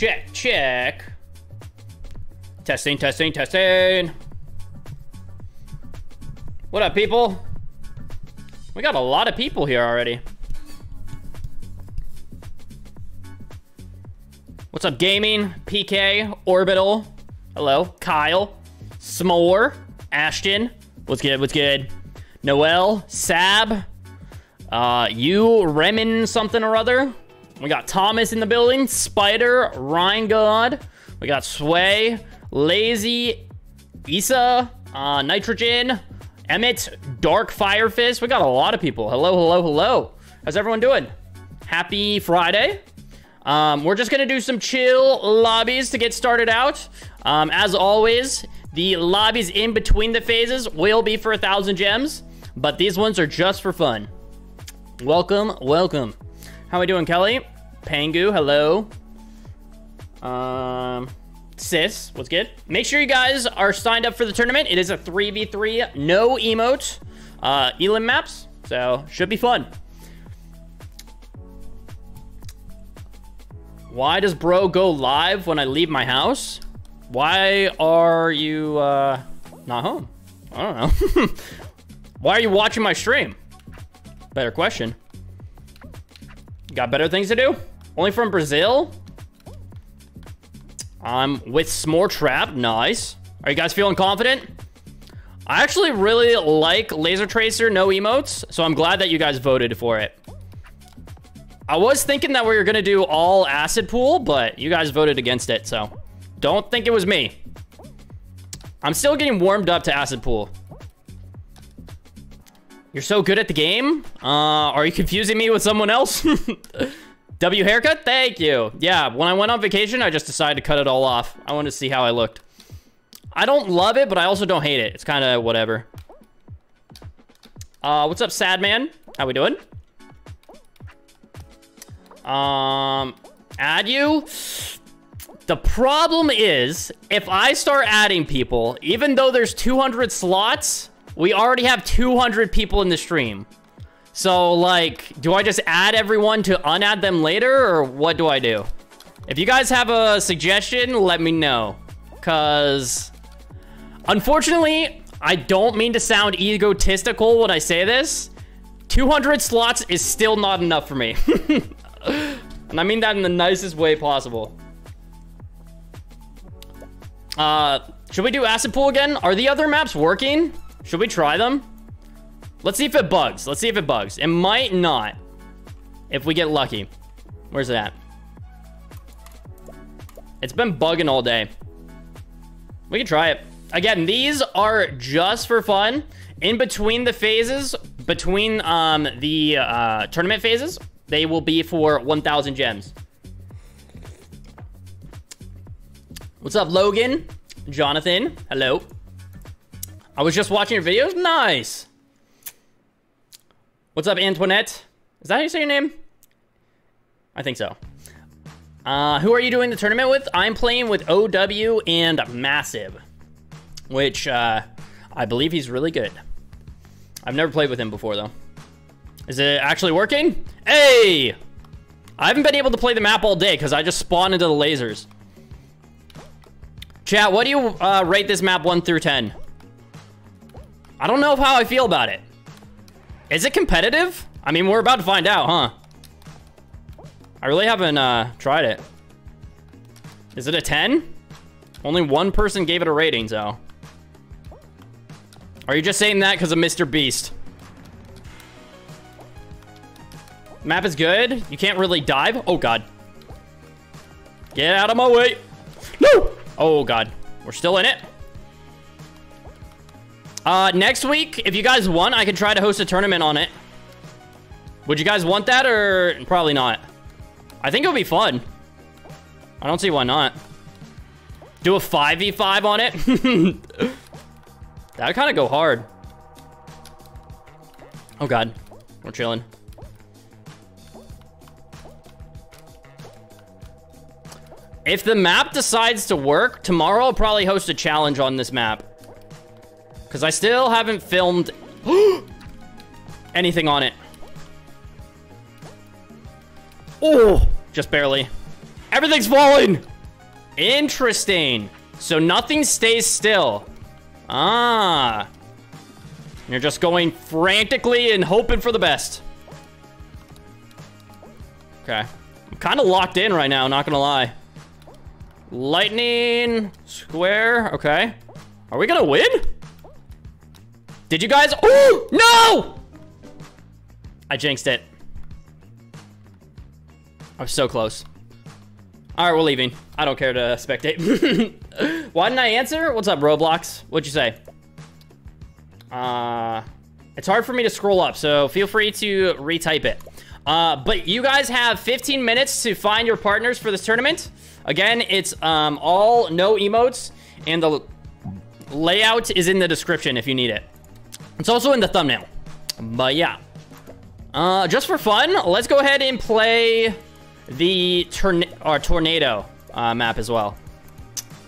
Check, check. Testing, testing, testing. What up, people? We got a lot of people here already. What's up, gaming? PK, Orbital. Hello, Kyle, S'more, Ashton. What's good? What's good? Noel, Sab, uh, you, Remin something or other. We got Thomas in the building, Spider, Ryan God. We got Sway, Lazy, Isa, uh, Nitrogen, Emmett, Dark Fire Fist. We got a lot of people. Hello, hello, hello. How's everyone doing? Happy Friday. Um, we're just gonna do some chill lobbies to get started out. Um, as always, the lobbies in between the phases will be for a thousand gems, but these ones are just for fun. Welcome, welcome. How we doing, Kelly? Pangu, hello. Um, Sis, what's good? Make sure you guys are signed up for the tournament. It is a 3v3, no emote, uh, Elim maps, so should be fun. Why does bro go live when I leave my house? Why are you uh, not home? I don't know. Why are you watching my stream? Better question. Got better things to do? Only from Brazil? I'm with S'more Trap. Nice. Are you guys feeling confident? I actually really like Laser Tracer, no emotes, so I'm glad that you guys voted for it. I was thinking that we were gonna do all acid pool, but you guys voted against it, so don't think it was me. I'm still getting warmed up to acid pool. You're so good at the game? Uh, are you confusing me with someone else? W haircut? Thank you. Yeah, when I went on vacation, I just decided to cut it all off. I wanted to see how I looked. I don't love it, but I also don't hate it. It's kind of whatever. Uh, what's up, sad man? How we doing? Um, add you? The problem is, if I start adding people, even though there's 200 slots, we already have 200 people in the stream. So, like, do I just add everyone to unadd them later, or what do I do? If you guys have a suggestion, let me know. Because, unfortunately, I don't mean to sound egotistical when I say this. 200 slots is still not enough for me. and I mean that in the nicest way possible. Uh, should we do Acid Pool again? Are the other maps working? Should we try them? Let's see if it bugs. Let's see if it bugs. It might not. If we get lucky. Where's it at? It's been bugging all day. We can try it. Again, these are just for fun. In between the phases, between um, the uh, tournament phases, they will be for 1,000 gems. What's up, Logan? Jonathan, hello. I was just watching your videos. Nice. What's up, Antoinette? Is that how you say your name? I think so. Uh, who are you doing the tournament with? I'm playing with OW and Massive, which uh, I believe he's really good. I've never played with him before, though. Is it actually working? Hey! I haven't been able to play the map all day because I just spawned into the lasers. Chat, what do you uh, rate this map 1 through 10? I don't know how I feel about it. Is it competitive? I mean, we're about to find out, huh? I really haven't uh, tried it. Is it a 10? Only one person gave it a rating, so. Are you just saying that because of Mr. Beast? Map is good. You can't really dive. Oh, God. Get out of my way. No! Oh, God. We're still in it. Uh, next week, if you guys want, I can try to host a tournament on it. Would you guys want that or probably not? I think it'll be fun. I don't see why not. Do a 5v5 on it? That'd kind of go hard. Oh, God. We're chilling. If the map decides to work, tomorrow I'll probably host a challenge on this map. Because I still haven't filmed anything on it. Oh, just barely. Everything's falling. Interesting. So nothing stays still. Ah. You're just going frantically and hoping for the best. Okay. I'm kind of locked in right now, not gonna lie. Lightning, square, okay. Are we gonna win? Did you guys? Oh, no! I jinxed it. I was so close. All right, we're leaving. I don't care to spectate. Why didn't I answer? What's up, Roblox? What'd you say? Uh, it's hard for me to scroll up, so feel free to retype it. Uh, but you guys have 15 minutes to find your partners for this tournament. Again, it's um, all no emotes, and the layout is in the description if you need it. It's also in the thumbnail. But yeah. Uh, just for fun, let's go ahead and play the or tornado uh, map as well.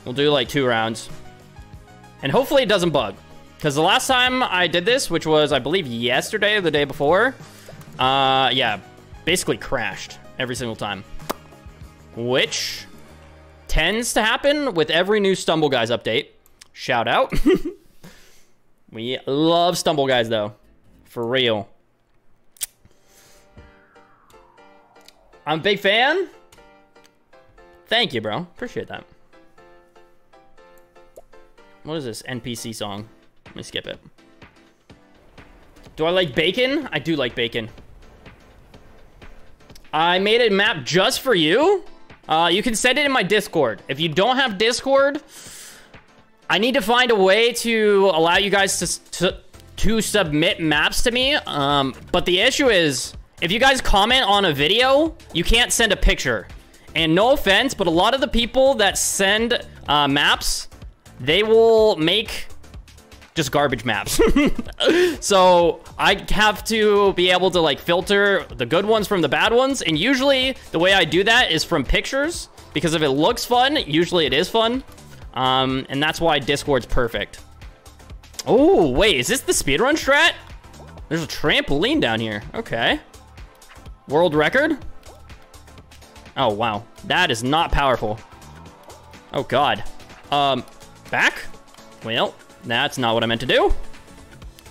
We'll do like two rounds. And hopefully it doesn't bug. Because the last time I did this, which was, I believe, yesterday or the day before, uh, yeah, basically crashed every single time. Which tends to happen with every new Stumble Guys update. Shout out. we love Stumble Guys, though. For real. I'm a big fan. Thank you, bro. Appreciate that. What is this NPC song? Let me skip it. Do I like bacon? I do like bacon. I made a map just for you. Uh, you can send it in my Discord. If you don't have Discord, I need to find a way to allow you guys to, to, to submit maps to me. Um, but the issue is, if you guys comment on a video, you can't send a picture. And no offense, but a lot of the people that send uh, maps, they will make just garbage maps. so I have to be able to like filter the good ones from the bad ones. And usually the way I do that is from pictures because if it looks fun, usually it is fun. Um, and that's why Discord's perfect. Oh, wait, is this the speedrun strat? There's a trampoline down here. Okay. World record? Oh, wow. That is not powerful. Oh, God. Um, back? Well, that's not what I meant to do.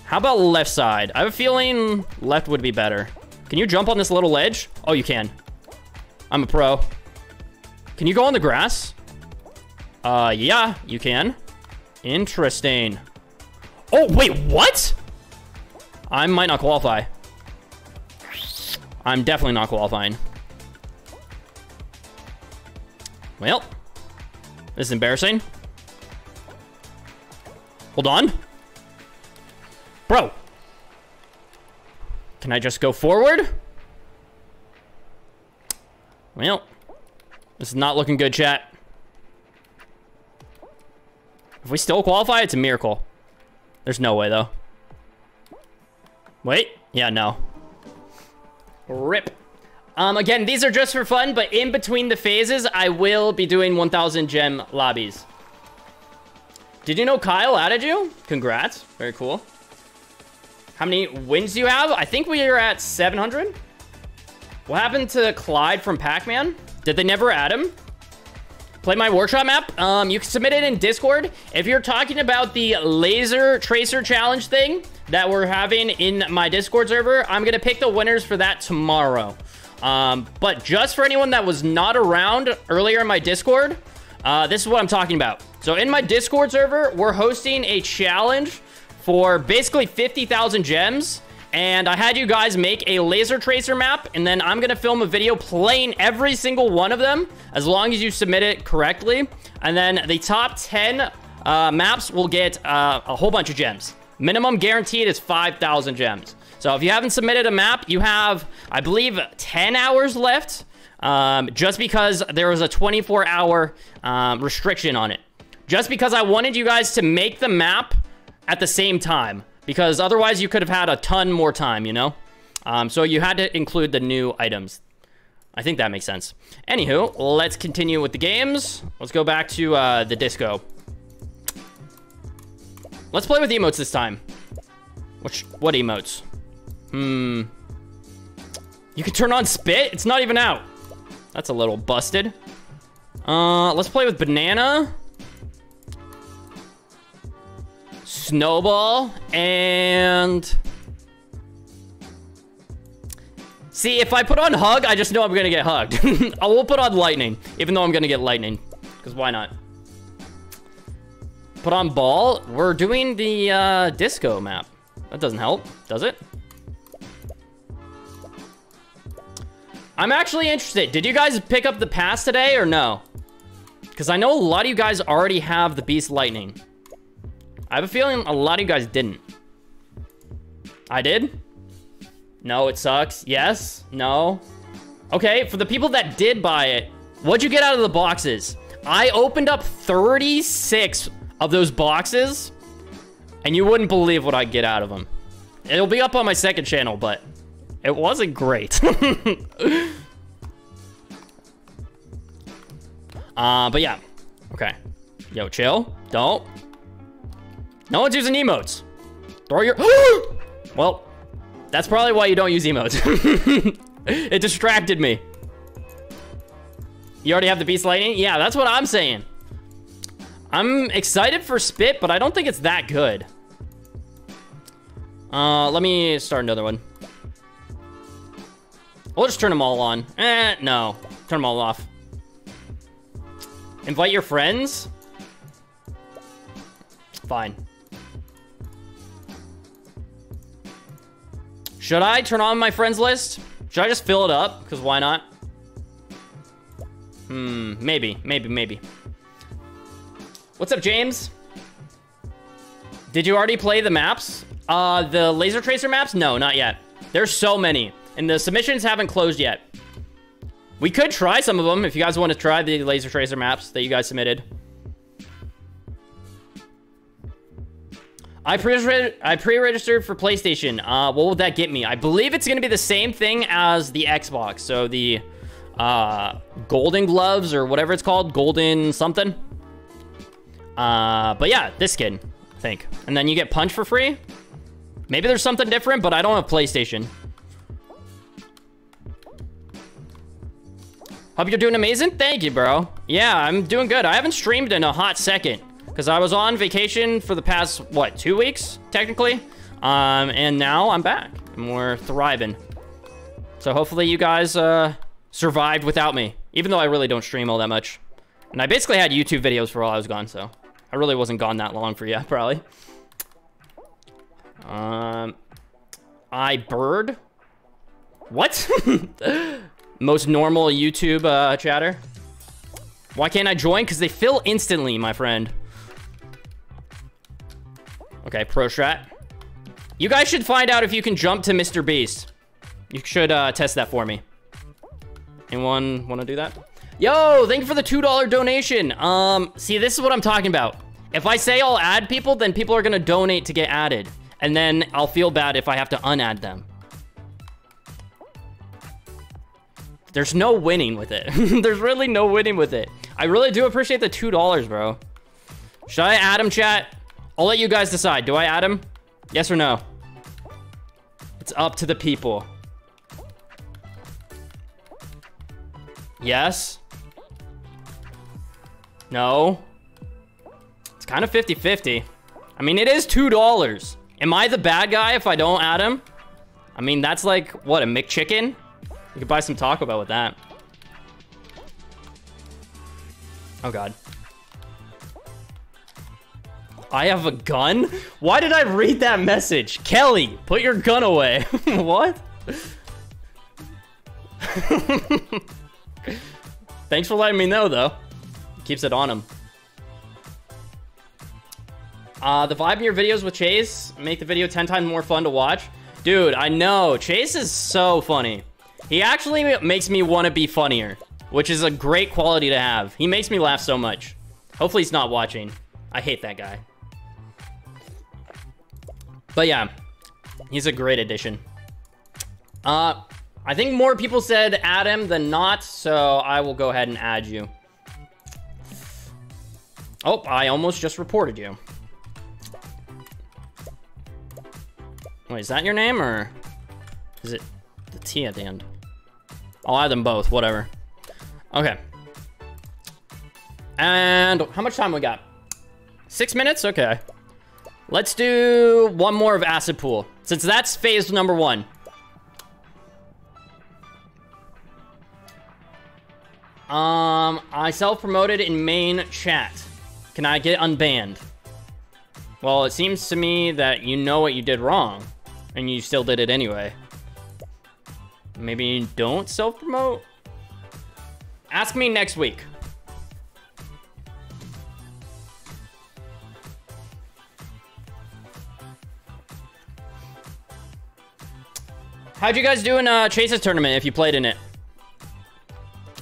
How about left side? I have a feeling left would be better. Can you jump on this little ledge? Oh, you can. I'm a pro. Can you go on the grass? Uh, yeah, you can. Interesting. Oh, wait, what? I might not qualify. I'm definitely not qualifying. Well, this is embarrassing. Hold on. Bro. Can I just go forward? Well, this is not looking good, chat. If we still qualify, it's a miracle. There's no way, though. Wait. Yeah, no. Rip. Um, again, these are just for fun, but in between the phases, I will be doing 1,000 gem lobbies. Did you know Kyle added you? Congrats. Very cool. How many wins do you have? I think we are at 700. What happened to Clyde from Pac-Man? Did they never add him? Play my workshop map. Um, you can submit it in Discord. If you're talking about the laser tracer challenge thing that we're having in my Discord server, I'm going to pick the winners for that tomorrow. Um, but just for anyone that was not around earlier in my Discord, uh, this is what I'm talking about. So in my Discord server, we're hosting a challenge for basically 50,000 gems. And I had you guys make a laser tracer map, and then I'm gonna film a video playing every single one of them, as long as you submit it correctly. And then the top 10 uh, maps will get uh, a whole bunch of gems. Minimum guaranteed is 5,000 gems. So if you haven't submitted a map, you have, I believe, 10 hours left, um, just because there was a 24-hour um, restriction on it. Just because I wanted you guys to make the map at the same time because otherwise you could have had a ton more time, you know? Um, so you had to include the new items. I think that makes sense. Anywho, let's continue with the games. Let's go back to uh, the disco. Let's play with emotes this time. Which, what emotes? Hmm. You can turn on spit? It's not even out. That's a little busted. Uh, let's play with Banana. Snowball. And... See, if I put on Hug, I just know I'm gonna get hugged. I will put on Lightning, even though I'm gonna get Lightning. Because why not? Put on Ball. We're doing the uh, Disco map. That doesn't help, does it? I'm actually interested. Did you guys pick up the pass today or no? Because I know a lot of you guys already have the Beast Lightning. I have a feeling a lot of you guys didn't. I did? No, it sucks. Yes? No? Okay, for the people that did buy it, what'd you get out of the boxes? I opened up 36 of those boxes, and you wouldn't believe what I get out of them. It'll be up on my second channel, but it wasn't great. uh, but yeah. Okay. Yo, chill. Don't. No one's using emotes. Throw your... well, that's probably why you don't use emotes. it distracted me. You already have the Beast Lightning? Yeah, that's what I'm saying. I'm excited for Spit, but I don't think it's that good. Uh, let me start another one. We'll just turn them all on. Eh, no. Turn them all off. Invite your friends? Fine. Should I turn on my friends list? Should I just fill it up? Because why not? Hmm, maybe, maybe, maybe. What's up, James? Did you already play the maps? Uh, the laser tracer maps? No, not yet. There's so many. And the submissions haven't closed yet. We could try some of them if you guys want to try the laser tracer maps that you guys submitted. I pre I pre-registered for PlayStation. Uh, what will that get me? I believe it's going to be the same thing as the Xbox. So the uh, Golden Gloves or whatever it's called, Golden something. Uh, but yeah, this skin, I think. And then you get Punch for free. Maybe there's something different, but I don't have PlayStation. Hope you're doing amazing. Thank you, bro. Yeah, I'm doing good. I haven't streamed in a hot second. Because I was on vacation for the past, what, two weeks, technically? Um, and now I'm back, and we're thriving. So hopefully you guys uh, survived without me, even though I really don't stream all that much. And I basically had YouTube videos for while I was gone, so I really wasn't gone that long for you, probably. Um, I bird. What? Most normal YouTube uh, chatter. Why can't I join? Because they fill instantly, my friend. Okay, pro strat. You guys should find out if you can jump to Mr. Beast. You should uh, test that for me. Anyone want to do that? Yo, thank you for the $2 donation. Um, see, this is what I'm talking about. If I say I'll add people, then people are going to donate to get added. And then I'll feel bad if I have to unadd them. There's no winning with it. There's really no winning with it. I really do appreciate the $2, bro. Should I add him, chat? I'll let you guys decide. Do I add him? Yes or no? It's up to the people. Yes? No? It's kind of 50-50. I mean, it is $2. Am I the bad guy if I don't add him? I mean, that's like, what, a McChicken? You could buy some Taco Bell with that. Oh, God. I have a gun? Why did I read that message? Kelly, put your gun away. what? Thanks for letting me know, though. Keeps it on him. Uh, the vibe in your videos with Chase make the video 10 times more fun to watch. Dude, I know. Chase is so funny. He actually makes me want to be funnier, which is a great quality to have. He makes me laugh so much. Hopefully he's not watching. I hate that guy. But yeah, he's a great addition. Uh, I think more people said add him than not, so I will go ahead and add you. Oh, I almost just reported you. Wait, is that your name, or is it the T at the end? I'll add them both, whatever. Okay. And how much time we got? Six minutes? Okay. Let's do one more of Acid Pool, since that's phase number one. Um, I self-promoted in main chat. Can I get unbanned? Well, it seems to me that you know what you did wrong, and you still did it anyway. Maybe don't self-promote? Ask me next week. How'd you guys do in uh, Chase's tournament if you played in it?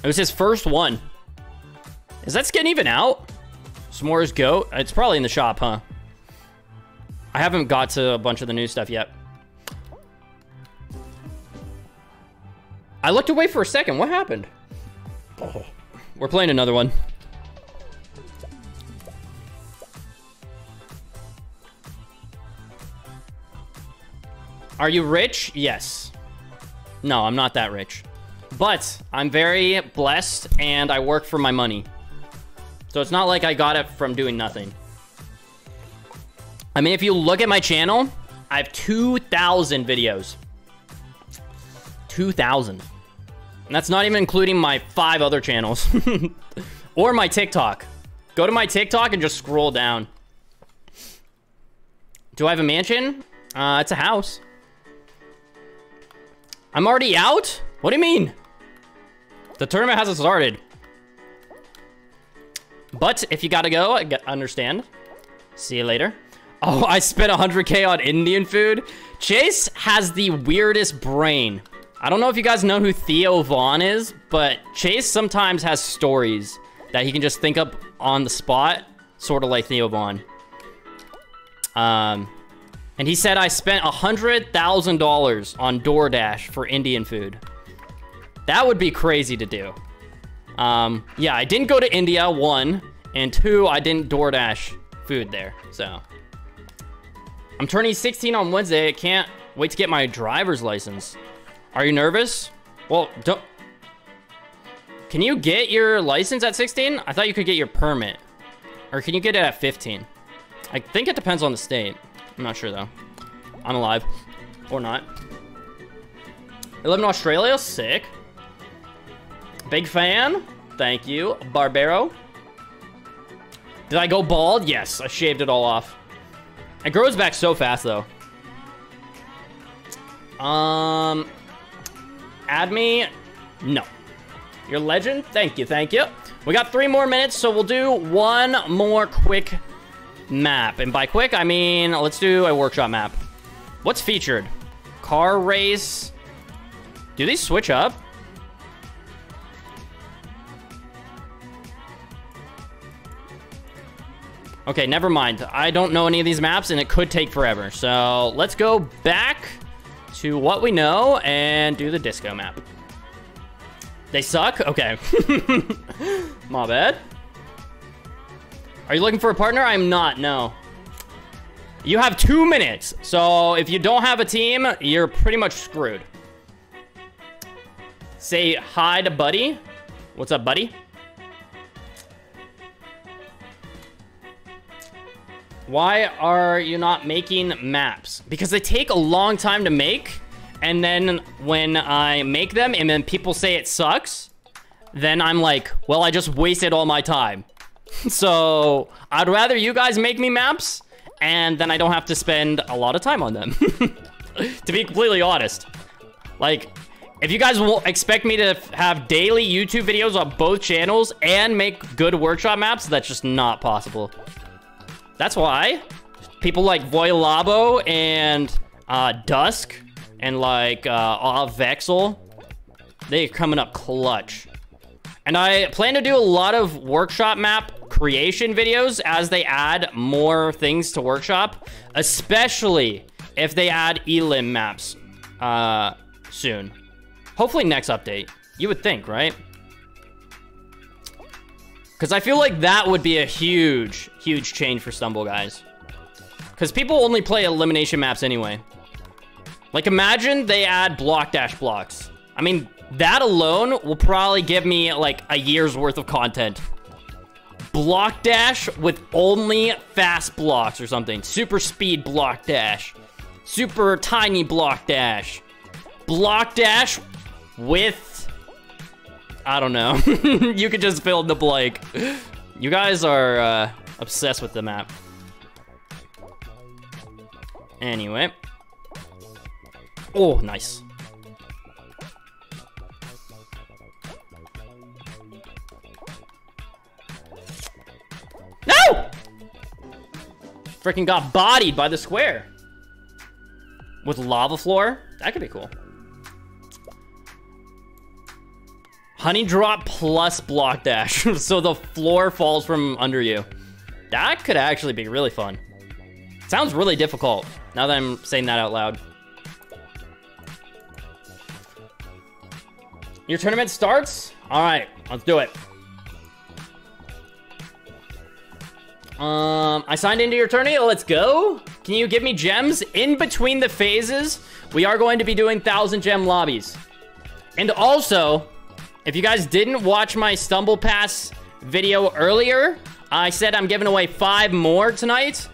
It was his first one. Is that skin even out? S'mores Goat? It's probably in the shop, huh? I haven't got to a bunch of the new stuff yet. I looked away for a second. What happened? Oh, we're playing another one. Are you rich? Yes. No, I'm not that rich. But I'm very blessed and I work for my money. So it's not like I got it from doing nothing. I mean, if you look at my channel, I have 2,000 videos. 2,000. And that's not even including my five other channels. or my TikTok. Go to my TikTok and just scroll down. Do I have a mansion? Uh, it's a house. I'm already out? What do you mean? The tournament hasn't started. But if you gotta go, I understand. See you later. Oh, I spent 100k on Indian food. Chase has the weirdest brain. I don't know if you guys know who Theo Von is, but Chase sometimes has stories that he can just think up on the spot, sort of like Theo Von. Um, and he said I spent $100,000 on DoorDash for Indian food. That would be crazy to do. Um, yeah, I didn't go to India, one, and two, I didn't DoorDash food there, so. I'm turning 16 on Wednesday. I can't wait to get my driver's license. Are you nervous? Well, don't... Can you get your license at 16? I thought you could get your permit. Or can you get it at 15? I think it depends on the state. I'm not sure though. I'm alive. Or not. I live in Australia? Sick. Big fan. Thank you. Barbero. Did I go bald? Yes, I shaved it all off. It grows back so fast though. Um, add me? No. Your legend? Thank you, thank you. We got three more minutes, so we'll do one more quick map. And by quick, I mean, let's do a workshop map. What's featured? Car race. Do these switch up? Okay, never mind. I don't know any of these maps, and it could take forever. So let's go back to what we know and do the disco map. They suck? Okay. My bad. Are you looking for a partner? I'm not, no. You have two minutes. So if you don't have a team, you're pretty much screwed. Say hi to Buddy. What's up, Buddy? Why are you not making maps? Because they take a long time to make. And then when I make them and then people say it sucks, then I'm like, well, I just wasted all my time. So I'd rather you guys make me maps and then I don't have to spend a lot of time on them. to be completely honest. Like, if you guys will expect me to have daily YouTube videos on both channels and make good workshop maps, that's just not possible. That's why people like Voilabo and uh, Dusk and like uh, Vexel, they're coming up clutch. And I plan to do a lot of workshop map creation videos as they add more things to workshop, especially if they add elim maps uh, soon. Hopefully next update. You would think, right? Because I feel like that would be a huge, huge change for Stumble, guys. Because people only play elimination maps anyway. Like, imagine they add block dash blocks. I mean, that alone will probably give me, like, a year's worth of content. Block dash with only fast blocks or something. Super speed block dash. Super tiny block dash. Block dash with... I don't know. you could just fill in the blank. You guys are uh, obsessed with the map. Anyway. Oh, nice. No! Freaking got bodied by the square. With lava floor? That could be cool. Honey drop plus block dash. so the floor falls from under you. That could actually be really fun. Sounds really difficult, now that I'm saying that out loud. Your tournament starts? All right, let's do it. Um, I signed into your tournament. Let's go. Can you give me gems in between the phases? We are going to be doing thousand gem lobbies. And also, if you guys didn't watch my Stumble Pass video earlier, I said I'm giving away five more tonight.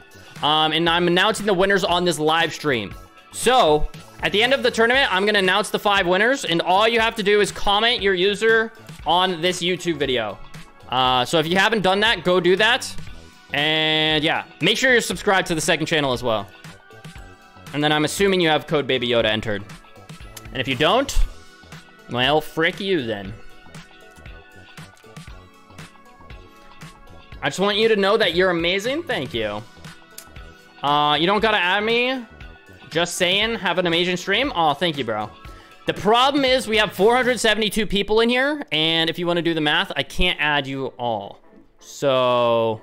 Um, and I'm announcing the winners on this live stream. So, at the end of the tournament, I'm going to announce the five winners. And all you have to do is comment your user on this YouTube video. Uh, so if you haven't done that, go do that. And yeah, make sure you're subscribed to the second channel as well. And then I'm assuming you have code Baby Yoda entered. And if you don't, well, frick you then. I just want you to know that you're amazing. Thank you. Uh, you don't gotta add me. Just saying, have an amazing stream. Oh, thank you, bro. The problem is we have 472 people in here, and if you want to do the math, I can't add you all. So,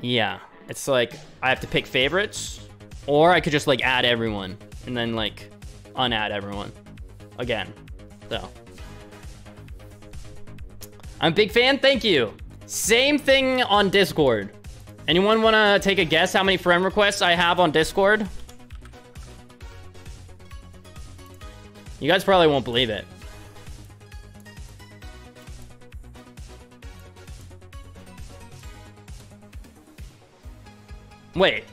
yeah, it's like I have to pick favorites, or I could just like add everyone and then like unadd everyone again. So I'm a big fan. Thank you. Same thing on Discord. Anyone want to take a guess how many friend requests I have on Discord? You guys probably won't believe it. Wait.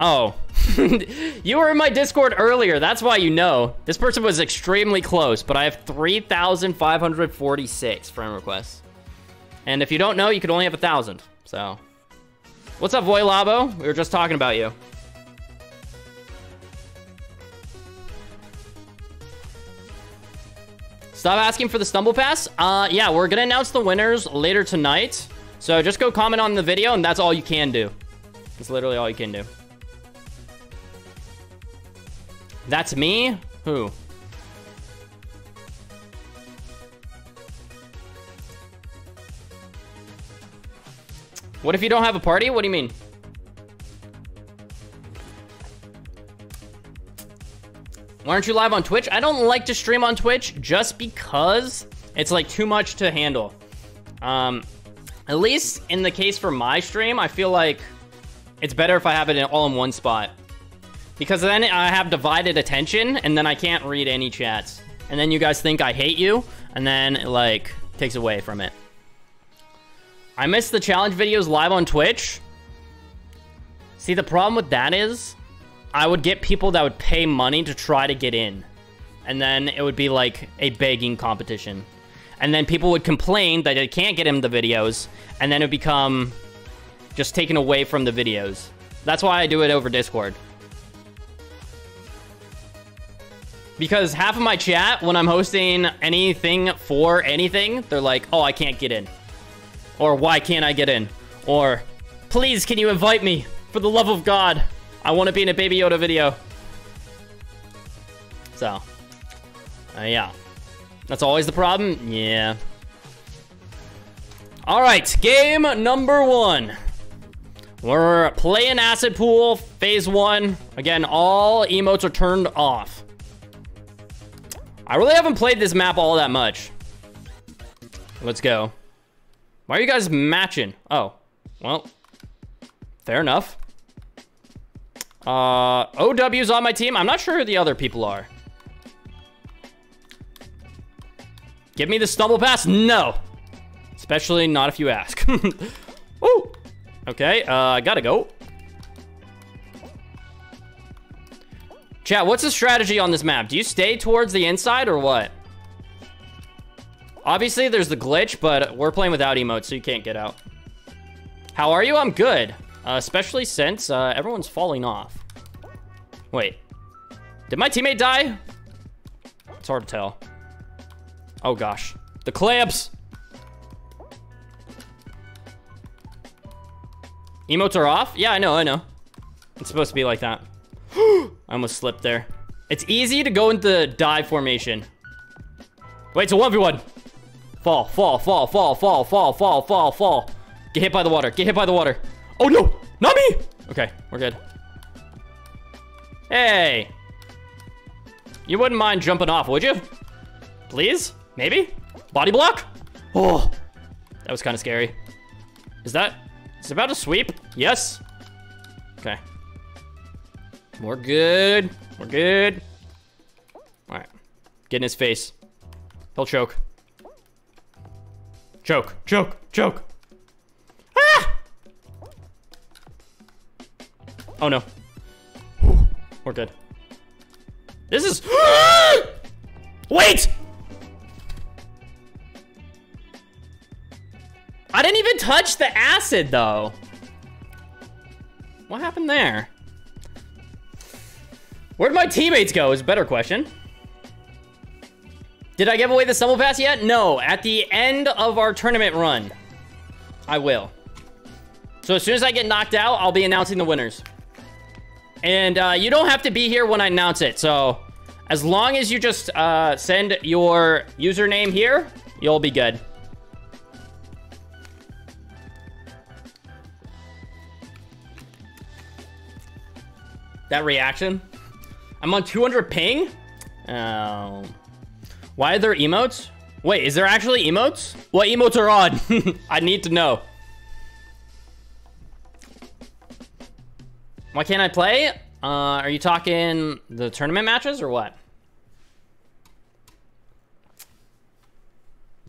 Oh. you were in my Discord earlier. That's why you know. This person was extremely close, but I have 3,546 friend requests. And if you don't know, you could only have a 1,000. So, what's up, Voilabo? We were just talking about you. Stop asking for the Stumble Pass. Uh, yeah, we're gonna announce the winners later tonight. So just go comment on the video, and that's all you can do. That's literally all you can do. That's me? Who? What if you don't have a party? What do you mean? Why aren't you live on Twitch? I don't like to stream on Twitch just because it's like too much to handle. Um, at least in the case for my stream, I feel like it's better if I have it all in one spot. Because then I have divided attention, and then I can't read any chats. And then you guys think I hate you, and then, it, like, takes away from it. I miss the challenge videos live on Twitch. See, the problem with that is, I would get people that would pay money to try to get in. And then it would be like a begging competition. And then people would complain that they can't get in the videos, and then it would become just taken away from the videos. That's why I do it over Discord. Because half of my chat, when I'm hosting anything for anything, they're like, oh, I can't get in. Or, why can't I get in? Or, please, can you invite me? For the love of God. I want to be in a Baby Yoda video. So, uh, yeah. That's always the problem? Yeah. All right, game number one. We're playing Acid Pool, Phase 1. Again, all emotes are turned off. I really haven't played this map all that much. Let's go. Why are you guys matching? Oh, well, fair enough. Uh, OW's on my team. I'm not sure who the other people are. Give me the stumble pass. No. Especially not if you ask. Ooh. Okay, uh, I gotta go. Chat, what's the strategy on this map? Do you stay towards the inside or what? Obviously, there's the glitch, but we're playing without emotes, so you can't get out. How are you? I'm good. Uh, especially since uh, everyone's falling off. Wait. Did my teammate die? It's hard to tell. Oh, gosh. The clamps! Emotes are off? Yeah, I know, I know. It's supposed to be like that. I almost slipped there. It's easy to go into dive formation. Wait, a 1v1. Fall, fall, fall, fall, fall, fall, fall, fall, fall. Get hit by the water. Get hit by the water. Oh, no. Not me. Okay, we're good. Hey. You wouldn't mind jumping off, would you? Please? Maybe? Body block? Oh, that was kind of scary. Is that... Is it about to sweep? Yes. Okay. We're good. We're good. All right. Get in his face. He'll choke. Choke, choke, choke. Ah! Oh no. We're good. This is... Wait! I didn't even touch the acid, though. What happened there? Where'd my teammates go is a better question. Did I give away the stumble pass yet? No, at the end of our tournament run, I will. So as soon as I get knocked out, I'll be announcing the winners. And uh, you don't have to be here when I announce it. So as long as you just uh, send your username here, you'll be good. That reaction? I'm on 200 ping? Oh. Why are there emotes? Wait, is there actually emotes? What emotes are on? I need to know. Why can't I play? Uh, are you talking the tournament matches or what?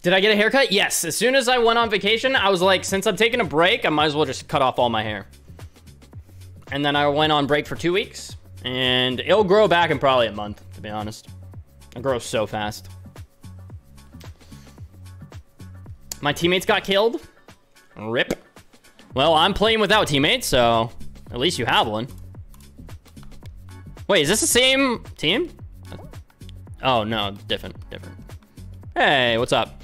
Did I get a haircut? Yes. As soon as I went on vacation, I was like, since I'm taking a break, I might as well just cut off all my hair. And then I went on break for two weeks. And it'll grow back in probably a month, to be honest. It grows so fast. My teammates got killed. Rip. Well, I'm playing without teammates, so at least you have one. Wait, is this the same team? Oh, no, different, different. Hey, what's up?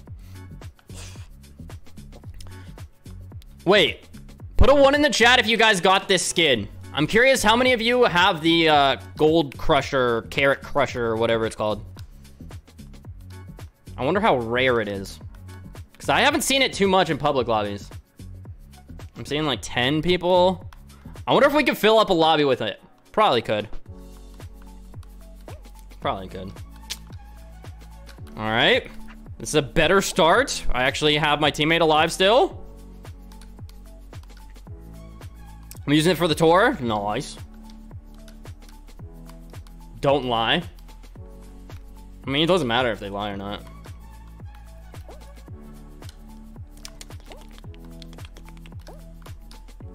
Wait, put a one in the chat if you guys got this skin. I'm curious how many of you have the uh, Gold Crusher, Carrot Crusher, or whatever it's called. I wonder how rare it is. Because I haven't seen it too much in public lobbies. I'm seeing like 10 people. I wonder if we could fill up a lobby with it. Probably could. Probably could. All right. This is a better start. I actually have my teammate alive still. I'm using it for the tour. Nice. Don't lie. I mean, it doesn't matter if they lie or not.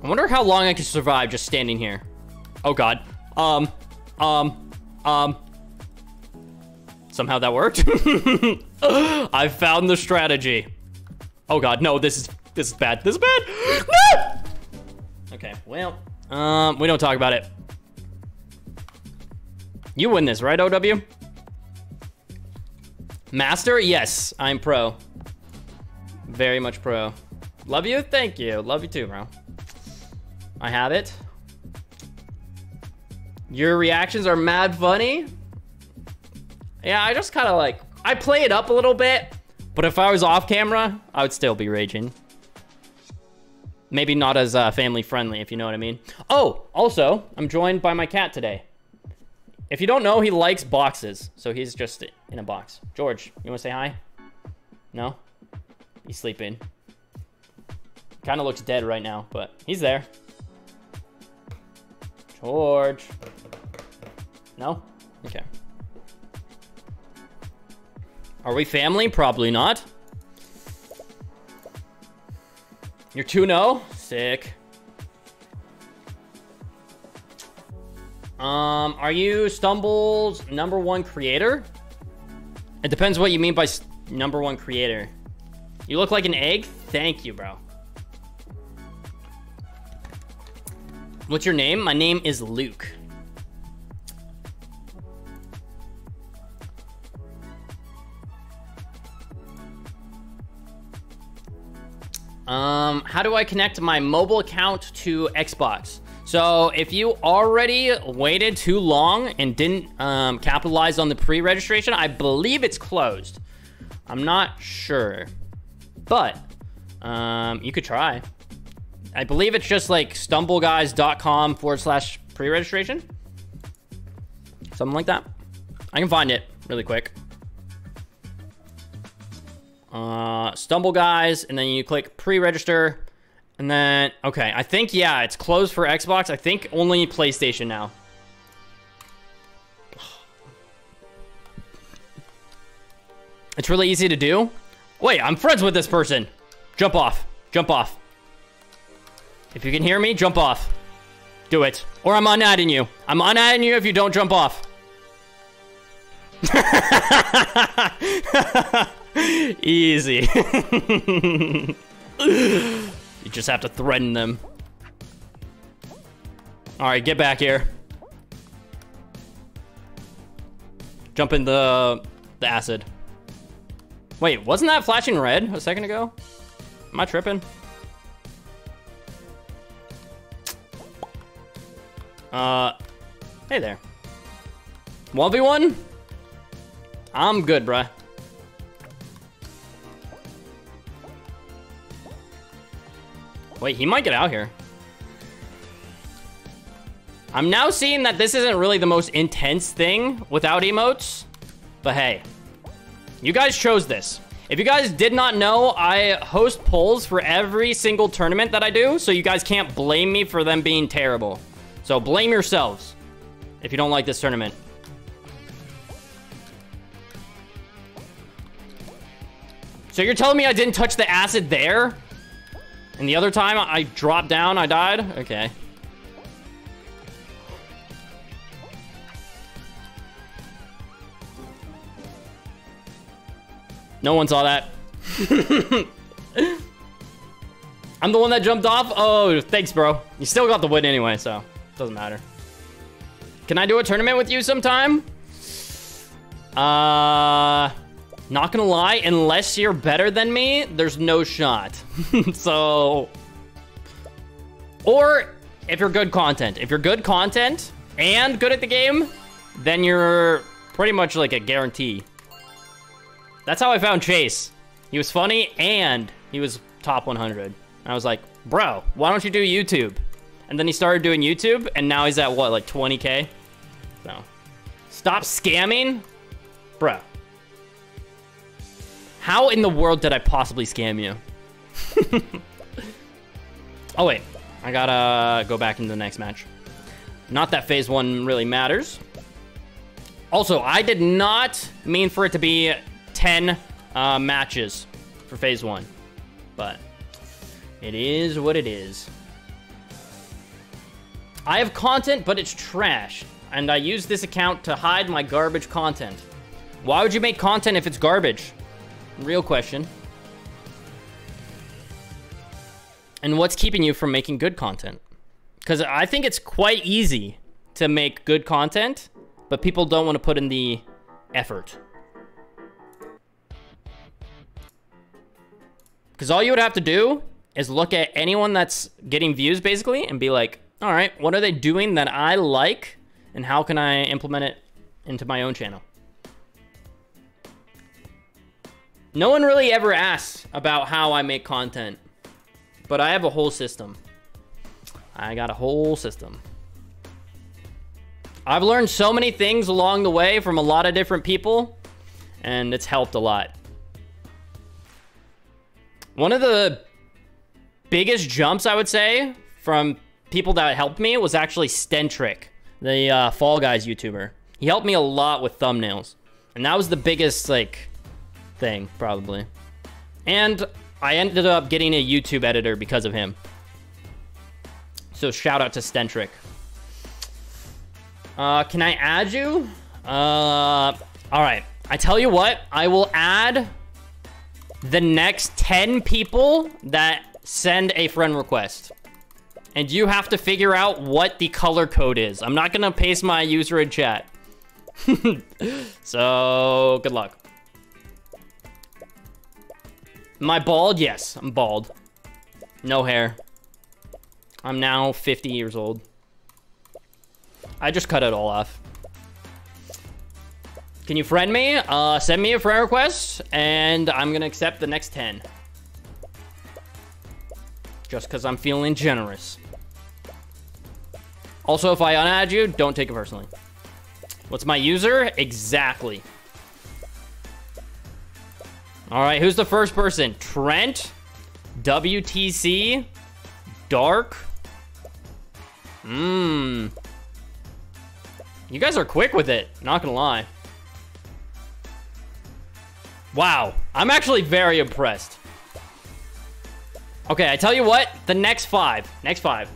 I wonder how long I can survive just standing here. Oh god. Um, um, um. Somehow that worked. I found the strategy. Oh god, no, this is this is bad. This is bad. No! Okay, well, um, we don't talk about it. You win this, right, OW? Master? Yes, I'm pro. Very much pro. Love you? Thank you. Love you too, bro. I have it. Your reactions are mad funny. Yeah, I just kind of like, I play it up a little bit, but if I was off camera, I would still be raging. Maybe not as uh, family friendly, if you know what I mean. Oh, also, I'm joined by my cat today. If you don't know, he likes boxes, so he's just in a box. George, you want to say hi? No? He's sleeping. Kind of looks dead right now, but he's there. George. No? Okay. Are we family? Probably not. You're 2-0? Sick. Um, are you Stumble's number one creator? It depends what you mean by number one creator. You look like an egg? Thank you, bro. What's your name? My name is Luke. Um, how do I connect my mobile account to Xbox? So if you already waited too long and didn't um, capitalize on the pre-registration, I believe it's closed. I'm not sure, but um, you could try. I believe it's just like stumbleguys.com forward slash pre-registration. Something like that. I can find it really quick uh, Stumble Guys, and then you click pre-register, and then, okay, I think, yeah, it's closed for Xbox. I think only PlayStation now. It's really easy to do. Wait, I'm friends with this person. Jump off. Jump off. If you can hear me, jump off. Do it. Or I'm unadding you. I'm unadding you if you don't jump off. Easy. you just have to threaten them. Alright, get back here. Jump in the, the acid. Wait, wasn't that flashing red a second ago? Am I tripping? Uh, hey there. 1v1? I'm good, bruh. Wait, he might get out here. I'm now seeing that this isn't really the most intense thing without emotes. But hey, you guys chose this. If you guys did not know, I host polls for every single tournament that I do, so you guys can't blame me for them being terrible. So blame yourselves if you don't like this tournament. So you're telling me I didn't touch the acid there? And the other time I dropped down, I died? Okay. No one saw that. I'm the one that jumped off? Oh, thanks, bro. You still got the win anyway, so it doesn't matter. Can I do a tournament with you sometime? Uh... Not gonna lie, unless you're better than me, there's no shot. so... Or if you're good content. If you're good content and good at the game, then you're pretty much like a guarantee. That's how I found Chase. He was funny and he was top 100. I was like, bro, why don't you do YouTube? And then he started doing YouTube and now he's at what, like 20K? No. Stop scamming? Bro. How in the world did I possibly scam you? oh, wait. I gotta go back into the next match. Not that phase one really matters. Also, I did not mean for it to be 10 uh, matches for phase one. But it is what it is. I have content, but it's trash. And I use this account to hide my garbage content. Why would you make content if it's garbage? Real question. And what's keeping you from making good content? Because I think it's quite easy to make good content, but people don't want to put in the effort. Because all you would have to do is look at anyone that's getting views, basically, and be like, all right, what are they doing that I like, and how can I implement it into my own channel? No one really ever asks about how I make content, but I have a whole system. I got a whole system. I've learned so many things along the way from a lot of different people, and it's helped a lot. One of the biggest jumps, I would say, from people that helped me was actually Stentrick, the uh, Fall Guys YouTuber. He helped me a lot with thumbnails. And that was the biggest, like, thing, probably. And I ended up getting a YouTube editor because of him. So shout out to Stentric. Uh, can I add you? Uh, all right. I tell you what, I will add the next 10 people that send a friend request. And you have to figure out what the color code is. I'm not gonna paste my user in chat. so, good luck. Am I bald? Yes, I'm bald. No hair. I'm now 50 years old. I just cut it all off. Can you friend me? Uh, send me a friend request, and I'm gonna accept the next 10. Just because I'm feeling generous. Also, if I unadd you, don't take it personally. What's my user? Exactly. All right, who's the first person? Trent, WTC, Dark. Mmm. You guys are quick with it, not gonna lie. Wow, I'm actually very impressed. Okay, I tell you what, the next five, next five.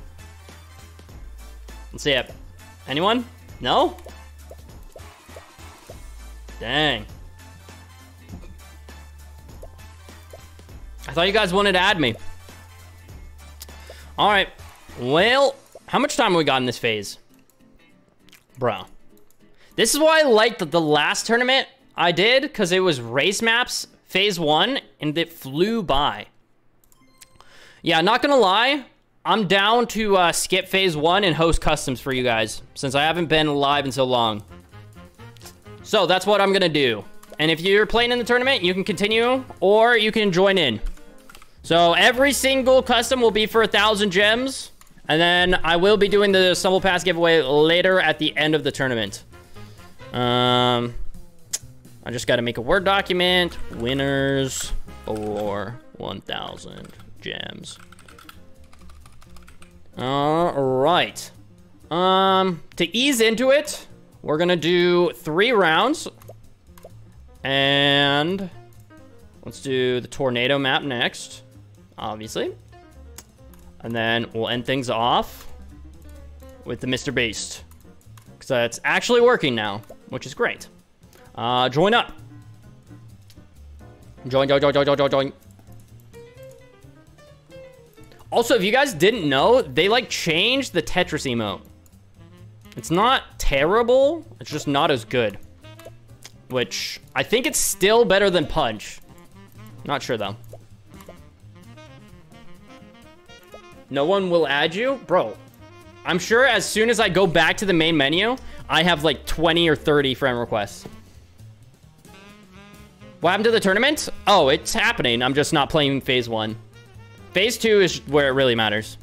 Let's see it. Anyone? No? Dang. Thought you guys wanted to add me. All right. Well, how much time we got in this phase? Bro. This is why I liked the, the last tournament I did, because it was race maps, phase one, and it flew by. Yeah, not gonna lie, I'm down to uh, skip phase one and host customs for you guys, since I haven't been live in so long. So that's what I'm gonna do. And if you're playing in the tournament, you can continue, or you can join in. So every single custom will be for a thousand gems. And then I will be doing the Stumble Pass giveaway later at the end of the tournament. Um, I just got to make a Word document. Winners for 1,000 gems. All right. Um, to ease into it, we're going to do three rounds. And let's do the tornado map next, obviously. And then we'll end things off with the Mr. Beast. Because that's actually working now, which is great. Uh, join up. Join, join, join, join, join, join. Also, if you guys didn't know, they like changed the Tetris emote. It's not terrible, it's just not as good. Which, I think it's still better than Punch. Not sure though. No one will add you? Bro, I'm sure as soon as I go back to the main menu, I have like 20 or 30 friend requests. What happened to the tournament? Oh, it's happening. I'm just not playing phase one. Phase two is where it really matters.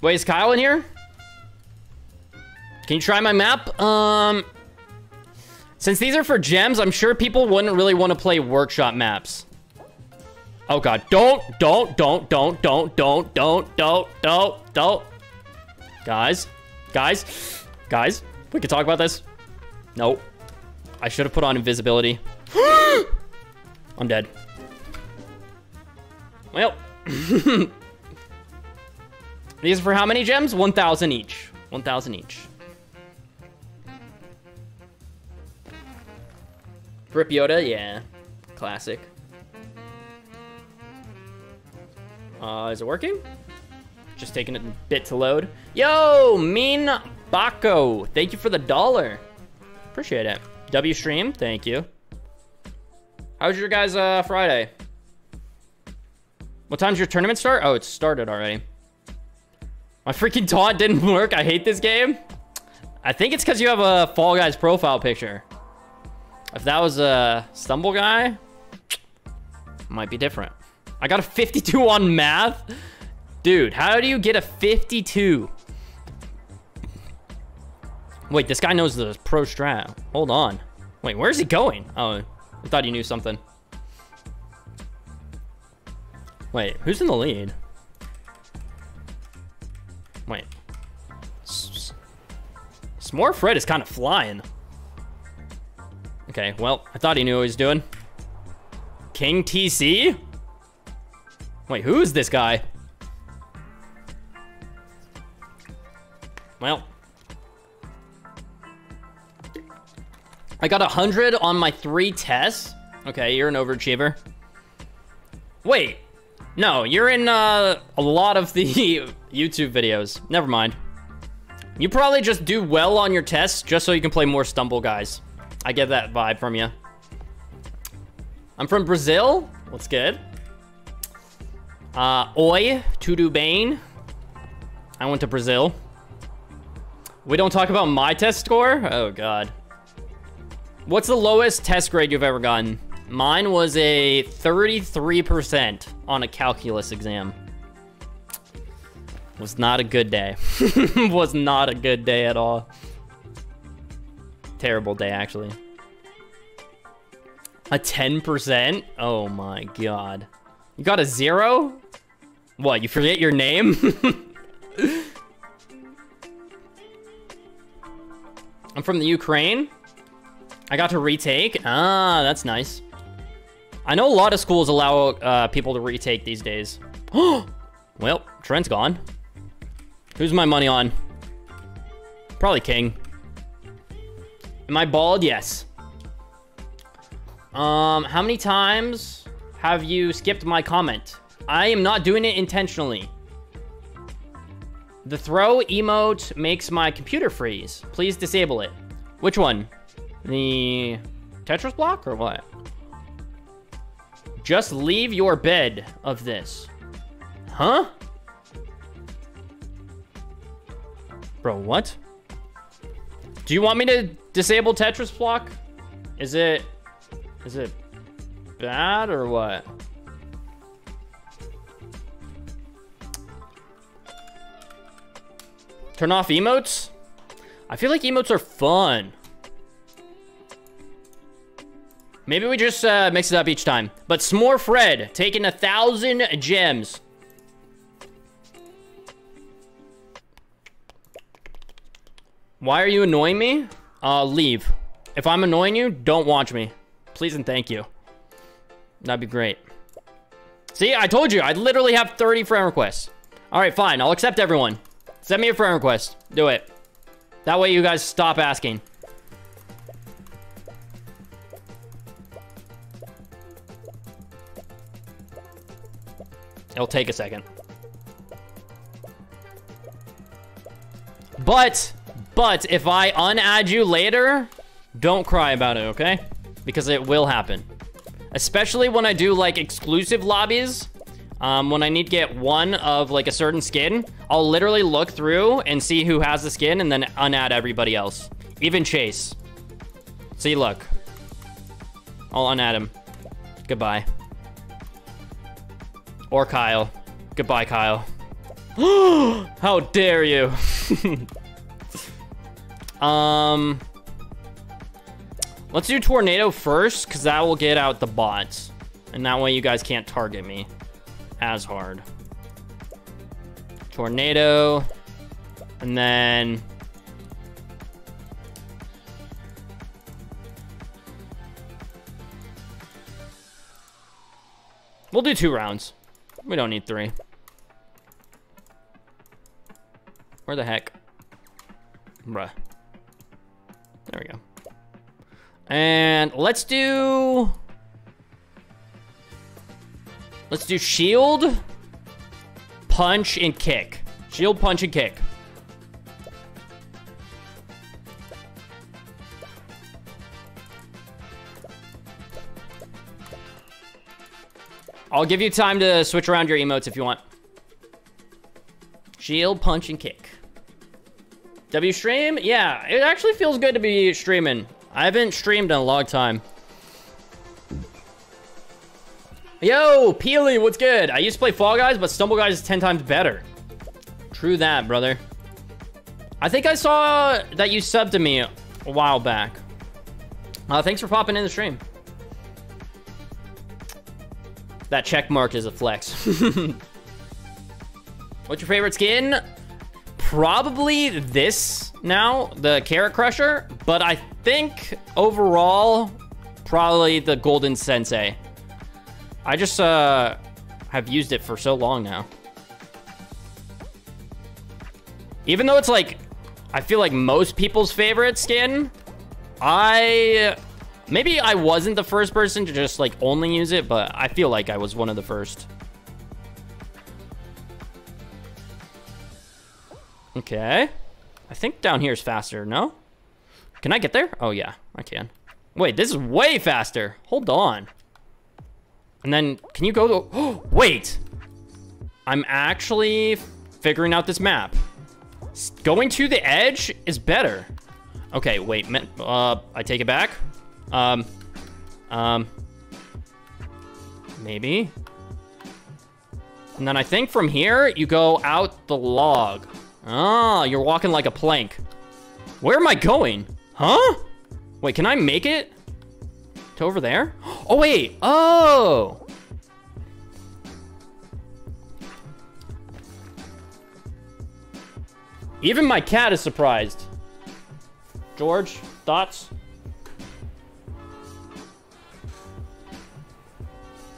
Wait, is Kyle in here? Can you try my map? Um, since these are for gems, I'm sure people wouldn't really want to play workshop maps. Oh god, don't, don't, don't, don't, don't, don't, don't, don't, don't, don't. Guys, guys, guys, we can talk about this. Nope. I should have put on invisibility. I'm dead. Well. These are for how many gems? 1,000 each. 1,000 each. Rip Yoda, yeah. Classic. Uh, is it working? Just taking a bit to load. Yo, Mean Baco. Thank you for the dollar. Appreciate it. W stream, thank you. How was your guys' uh, Friday? What time's your tournament start? Oh, it started already. My freaking taunt didn't work. I hate this game. I think it's because you have a Fall Guys profile picture. If that was a Stumble guy, might be different. I got a 52 on math. Dude, how do you get a 52? Wait, this guy knows the pro strat. Hold on. Wait, where's he going? Oh, I thought he knew something. Wait, who's in the lead? Wait. S'more Fred is kind of flying. Okay, well, I thought he knew what he was doing. King TC? Wait, who is this guy? Well. I got 100 on my three tests. Okay, you're an overachiever. Wait. No, you're in uh, a lot of the YouTube videos. Never mind. You probably just do well on your tests just so you can play more Stumble Guys. I get that vibe from you. I'm from Brazil. What's good? Uh, oi, Tudo bem. I went to Brazil. We don't talk about my test score? Oh, God. What's the lowest test grade you've ever gotten? Mine was a 33% on a calculus exam. Was not a good day. was not a good day at all. Terrible day, actually. A 10%? Oh my god. You got a zero? What, you forget your name? I'm from the Ukraine. I got to retake. Ah, that's nice. I know a lot of schools allow uh, people to retake these days. well, Trent's gone. Who's my money on? Probably King. Am I bald? Yes. Um, how many times have you skipped my comment? I am not doing it intentionally. The throw emote makes my computer freeze. Please disable it. Which one? The Tetris block or what? Just leave your bed of this. Huh? Bro, what? Do you want me to disable Tetris block? Is it... Is it bad or what? Turn off emotes? I feel like emotes are fun. Maybe we just uh, mix it up each time. But S'more Fred, taking a thousand gems. Why are you annoying me? Uh, leave. If I'm annoying you, don't watch me. Please and thank you. That'd be great. See, I told you, I literally have 30 friend requests. All right, fine. I'll accept everyone. Send me a friend request. Do it. That way you guys stop asking. It'll take a second. But, but if I unadd you later, don't cry about it, okay? Because it will happen. Especially when I do like exclusive lobbies. Um, when I need to get one of like a certain skin, I'll literally look through and see who has the skin and then unadd everybody else. Even Chase. See, look. I'll unadd him. Goodbye. Or Kyle. Goodbye, Kyle. How dare you? um, let's do Tornado first, because that will get out the bots. And that way you guys can't target me as hard. Tornado. And then... We'll do two rounds. We don't need three. Where the heck? Bruh. There we go. And let's do... Let's do shield, punch, and kick. Shield, punch, and kick. I'll give you time to switch around your emotes if you want. Shield, punch, and kick. W stream? Yeah, it actually feels good to be streaming. I haven't streamed in a long time. Yo, Peely, what's good? I used to play Fall Guys, but Stumble Guys is 10 times better. True that, brother. I think I saw that you subbed to me a while back. Uh, thanks for popping in the stream. That check mark is a flex. What's your favorite skin? Probably this now, the Carrot Crusher. But I think overall, probably the Golden Sensei. I just uh, have used it for so long now. Even though it's like, I feel like most people's favorite skin, I, maybe I wasn't the first person to just like only use it, but I feel like I was one of the first. Okay. I think down here is faster, no? Can I get there? Oh yeah, I can. Wait, this is way faster. Hold on. And then, can you go to... Oh, wait! I'm actually figuring out this map. Going to the edge is better. Okay, wait, uh, I take it back. Um, um, maybe. And then I think from here, you go out the log. Ah, you're walking like a plank. Where am I going? Huh? Wait, can I make it? To over there? Oh, wait. Oh. Even my cat is surprised. George, thoughts?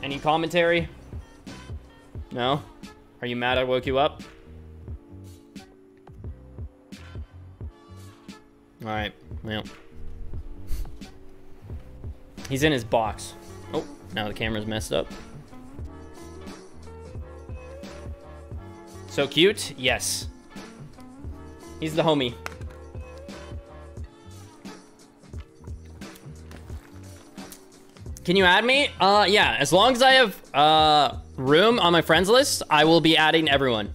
Any commentary? No? Are you mad I woke you up? Alright, well. He's in his box. Oh, now the camera's messed up. So cute? Yes. He's the homie. Can you add me? Uh, yeah, as long as I have uh, room on my friends list, I will be adding everyone.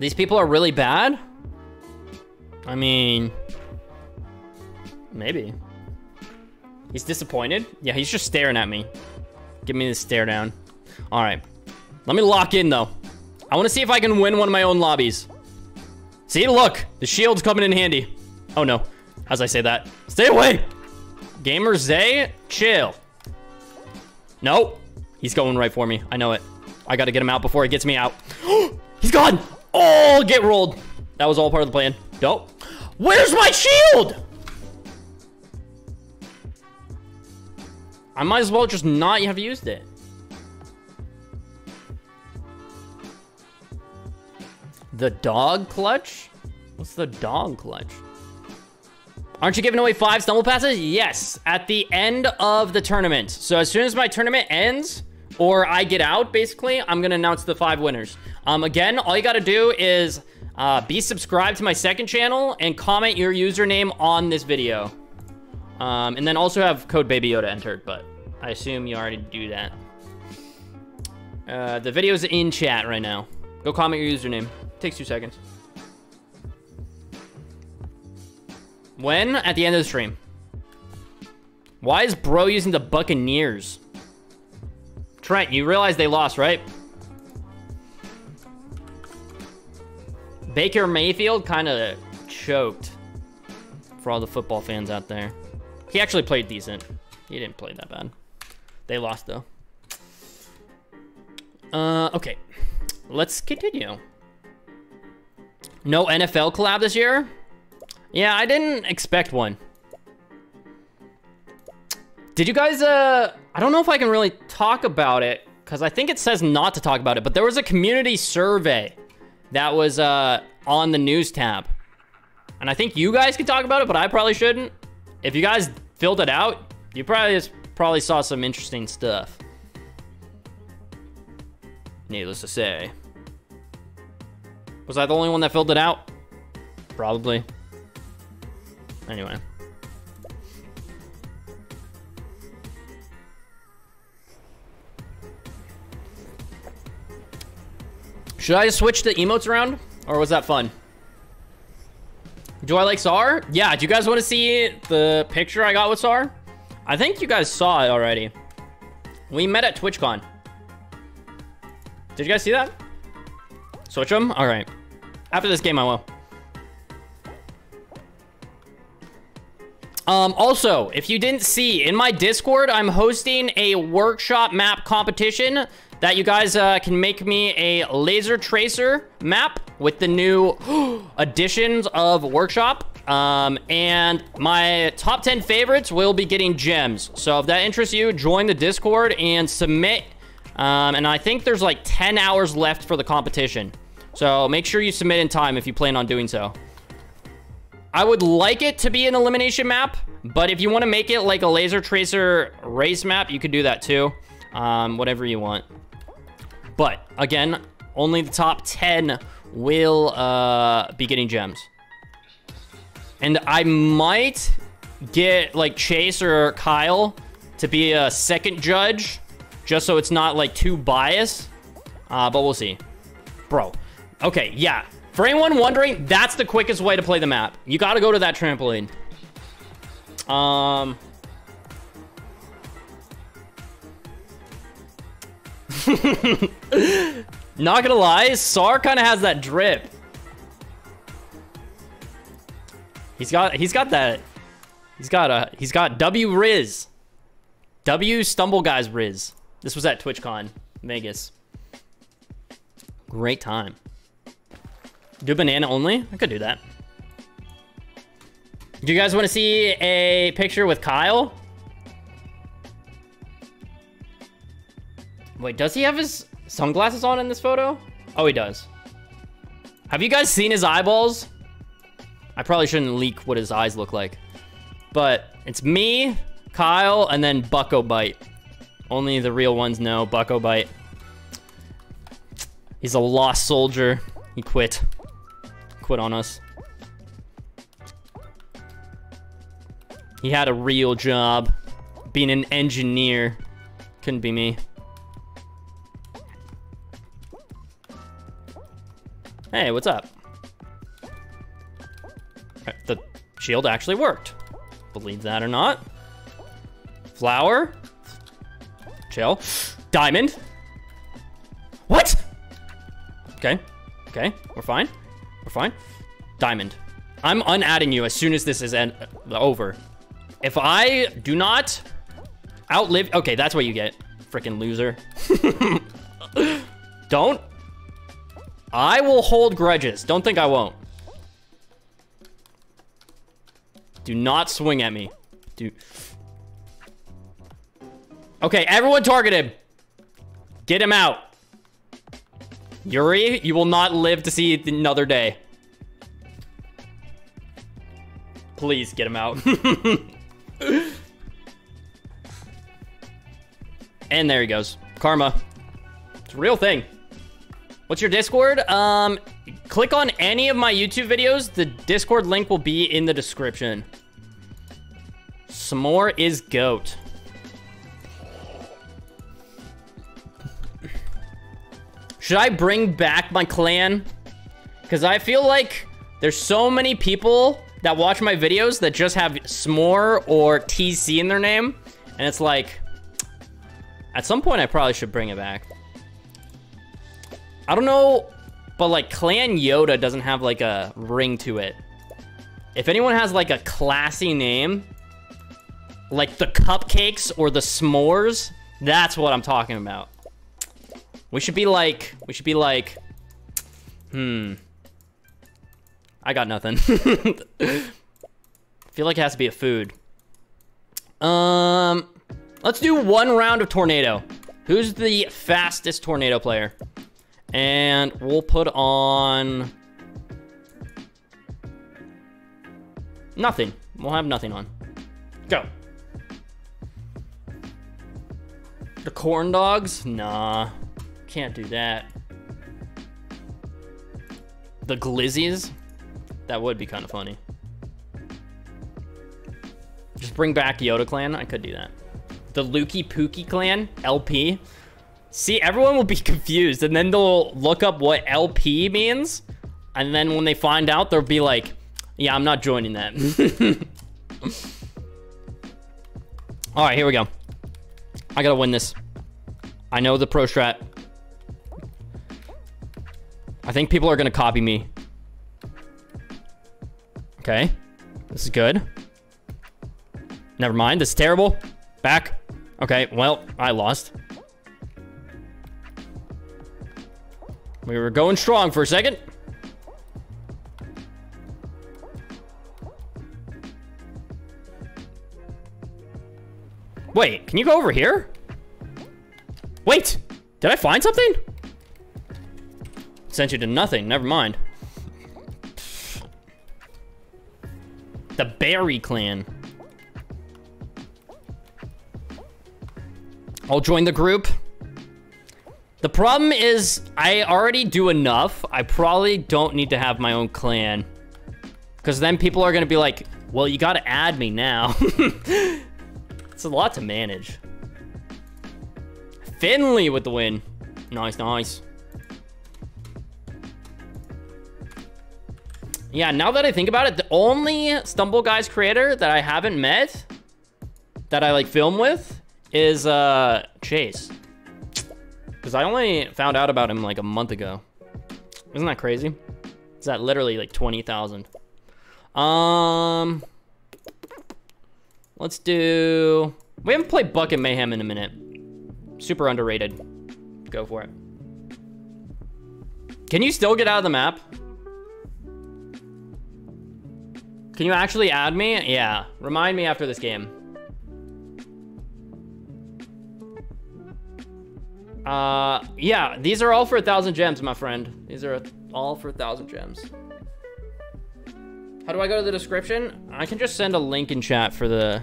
These people are really bad? I mean, maybe. He's disappointed? Yeah, he's just staring at me. Give me this stare down. All right. Let me lock in, though. I want to see if I can win one of my own lobbies. See, look. The shield's coming in handy. Oh, no. As I say that. Stay away! Gamer Zay, chill. Nope. He's going right for me. I know it. I got to get him out before he gets me out. He's gone! Oh, get rolled. That was all part of the plan. Nope. Where's my shield? I might as well just not have used it. The dog clutch? What's the dog clutch? Aren't you giving away five stumble passes? Yes, at the end of the tournament. So as soon as my tournament ends, or I get out, basically, I'm gonna announce the five winners. Um, again, all you gotta do is uh, be subscribed to my second channel and comment your username on this video. Um, and then also have code Baby Yoda entered, but I assume you already do that. Uh, the video's in chat right now. Go comment your username. Takes two seconds. When? At the end of the stream. Why is bro using the Buccaneers? Trent, you realize they lost, right? Baker Mayfield kind of choked for all the football fans out there. He actually played decent. He didn't play that bad. They lost, though. Uh, okay. Let's continue. No NFL collab this year? Yeah, I didn't expect one. Did you guys, uh, I don't know if I can really talk about it, because I think it says not to talk about it, but there was a community survey that was uh, on the news tab. And I think you guys could talk about it, but I probably shouldn't. If you guys filled it out, you probably just probably saw some interesting stuff. Needless to say. Was I the only one that filled it out? Probably. Anyway. Should I switch the emotes around? Or was that fun? Do I like SAR? Yeah, do you guys want to see the picture I got with SAR? I think you guys saw it already. We met at TwitchCon. Did you guys see that? Switch them? All right. After this game, I will. Um, also, if you didn't see, in my Discord, I'm hosting a workshop map competition that you guys uh, can make me a laser tracer map with the new additions of workshop. Um, and my top 10 favorites will be getting gems. So if that interests you, join the Discord and submit. Um, and I think there's like 10 hours left for the competition. So make sure you submit in time if you plan on doing so. I would like it to be an elimination map, but if you want to make it like a laser tracer race map, you could do that too. Um, whatever you want. But again, only the top 10 will uh, be getting gems. And I might get like Chase or Kyle to be a second judge, just so it's not like too biased. Uh, but we'll see. Bro. Okay, yeah. For anyone wondering, that's the quickest way to play the map. You gotta go to that trampoline. Um... Not gonna lie, Sar kind of has that drip. He's got he's got that. He's got a he's got W Riz. W Stumble Guys Riz. This was at TwitchCon Vegas. Great time. Do banana only? I could do that. Do you guys want to see a picture with Kyle? Wait, does he have his sunglasses on in this photo? Oh, he does. Have you guys seen his eyeballs? I probably shouldn't leak what his eyes look like. But it's me, Kyle, and then Bucko Bite. Only the real ones know Bucko Bite. He's a lost soldier. He quit. Quit on us. He had a real job. Being an engineer. Couldn't be me. Hey, what's up? The shield actually worked. Believe that or not. Flower. Chill. Diamond. What? Okay. Okay. We're fine. We're fine. Diamond. I'm unadding you as soon as this is end uh, over. If I do not outlive... Okay, that's what you get. Freaking loser. Don't. I will hold grudges. Don't think I won't. Do not swing at me. Do. Okay, everyone target him. Get him out. Yuri, you will not live to see another day. Please get him out. and there he goes. Karma. It's a real thing. What's your Discord? Um, click on any of my YouTube videos. The Discord link will be in the description. S'more is goat. Should I bring back my clan? Because I feel like there's so many people that watch my videos that just have S'more or TC in their name. And it's like, at some point I probably should bring it back. I don't know, but like Clan Yoda doesn't have like a ring to it. If anyone has like a classy name, like the cupcakes or the s'mores, that's what I'm talking about. We should be like, we should be like, hmm. I got nothing. Feel like it has to be a food. Um, let's do one round of tornado. Who's the fastest tornado player? And we'll put on... Nothing. We'll have nothing on. Go. The corn dogs? Nah. Can't do that. The glizzies? That would be kind of funny. Just bring back Yoda clan? I could do that. The Lukey Pookie clan? LP? See, everyone will be confused, and then they'll look up what LP means, and then when they find out, they'll be like, yeah, I'm not joining that. All right, here we go. I gotta win this. I know the pro strat. I think people are gonna copy me. Okay, this is good. Never mind, this is terrible. Back. Okay, well, I lost. We were going strong for a second. Wait, can you go over here? Wait, did I find something? Sent you to nothing, never mind. The Barry clan. I'll join the group. The problem is I already do enough. I probably don't need to have my own clan. Because then people are going to be like, well, you got to add me now. it's a lot to manage. Finley with the win. Nice, nice. Yeah, now that I think about it, the only Stumble Guys creator that I haven't met that I like film with is uh Chase. Because I only found out about him like a month ago. Isn't that crazy? Is that literally like 20,000? Um, let's do, we haven't played Bucket Mayhem in a minute. Super underrated. Go for it. Can you still get out of the map? Can you actually add me? Yeah. Remind me after this game. Uh, yeah, these are all for a thousand gems, my friend. These are all for a thousand gems. How do I go to the description? I can just send a link in chat for the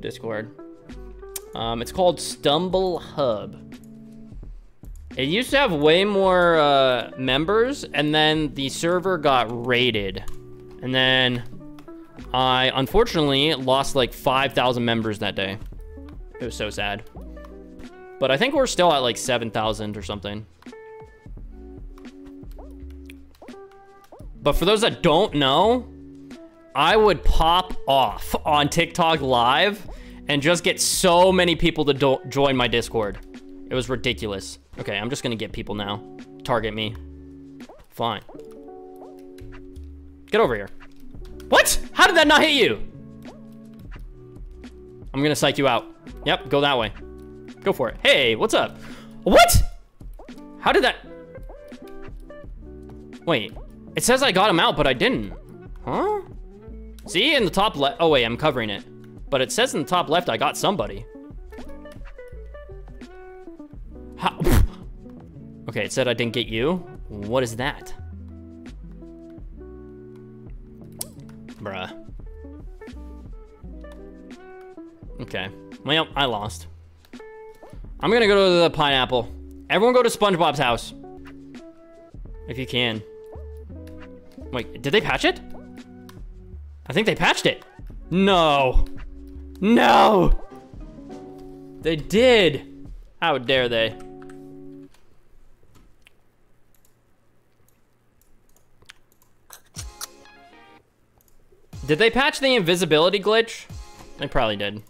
Discord. Um, it's called Stumble Hub. It used to have way more uh, members, and then the server got raided. And then I unfortunately lost like 5,000 members that day. It was so sad. But I think we're still at like 7,000 or something. But for those that don't know, I would pop off on TikTok live and just get so many people to join my Discord. It was ridiculous. Okay, I'm just gonna get people now. Target me. Fine. Get over here. What? How did that not hit you? I'm gonna psych you out. Yep, go that way. Go for it. Hey, what's up? What? How did that... Wait. It says I got him out, but I didn't. Huh? See, in the top left... Oh, wait, I'm covering it. But it says in the top left I got somebody. How... okay, it said I didn't get you. What is that? Bruh. Okay. Well, I lost. I'm gonna go to the pineapple. Everyone go to SpongeBob's house. If you can. Wait, did they patch it? I think they patched it. No. No. They did. How dare they? Did they patch the invisibility glitch? They probably did.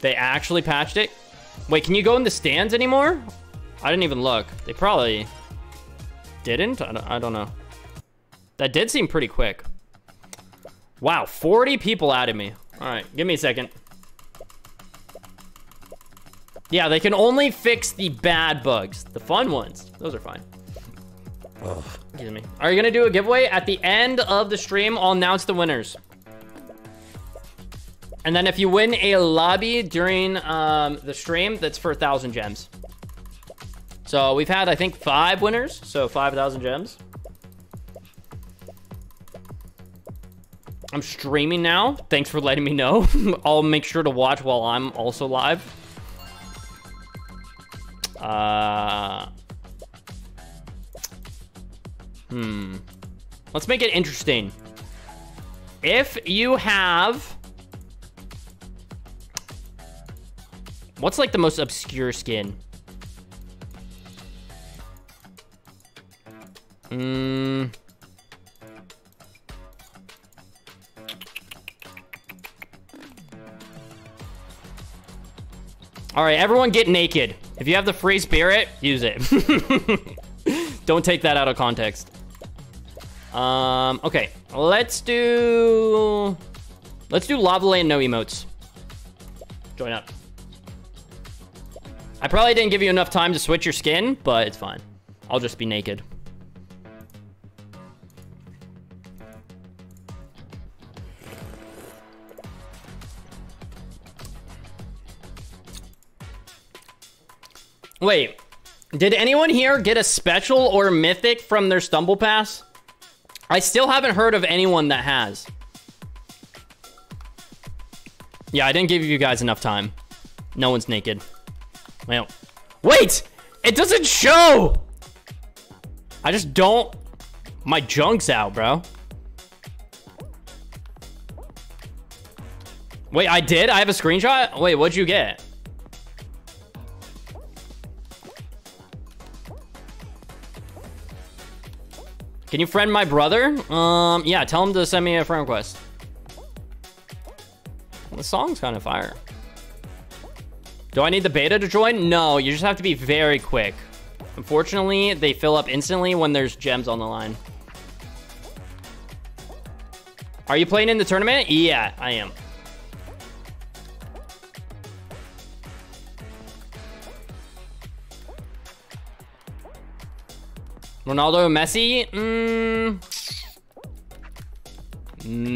They actually patched it? Wait, can you go in the stands anymore? I didn't even look. They probably didn't. I don't, I don't know. That did seem pretty quick. Wow, 40 people added me. All right, give me a second. Yeah, they can only fix the bad bugs. The fun ones, those are fine. Ugh. Excuse me. Are you gonna do a giveaway? At the end of the stream, I'll announce the winners. And then if you win a lobby during um, the stream, that's for a 1,000 gems. So we've had, I think, five winners. So 5,000 gems. I'm streaming now. Thanks for letting me know. I'll make sure to watch while I'm also live. Uh, hmm. Let's make it interesting. If you have What's like the most obscure skin? Hmm. All right, everyone get naked. If you have the free spirit, use it. Don't take that out of context. Um, okay, let's do... Let's do Lava Land no emotes. Join up. I probably didn't give you enough time to switch your skin, but it's fine. I'll just be naked. Wait, did anyone here get a special or mythic from their stumble pass? I still haven't heard of anyone that has. Yeah, I didn't give you guys enough time. No one's naked. Well, wait! It doesn't show! I just don't... My junk's out, bro. Wait, I did? I have a screenshot? Wait, what'd you get? Can you friend my brother? Um, yeah, tell him to send me a friend request. The song's kind of fire. Do I need the beta to join? No, you just have to be very quick. Unfortunately, they fill up instantly when there's gems on the line. Are you playing in the tournament? Yeah, I am. Ronaldo, Messi? Mm,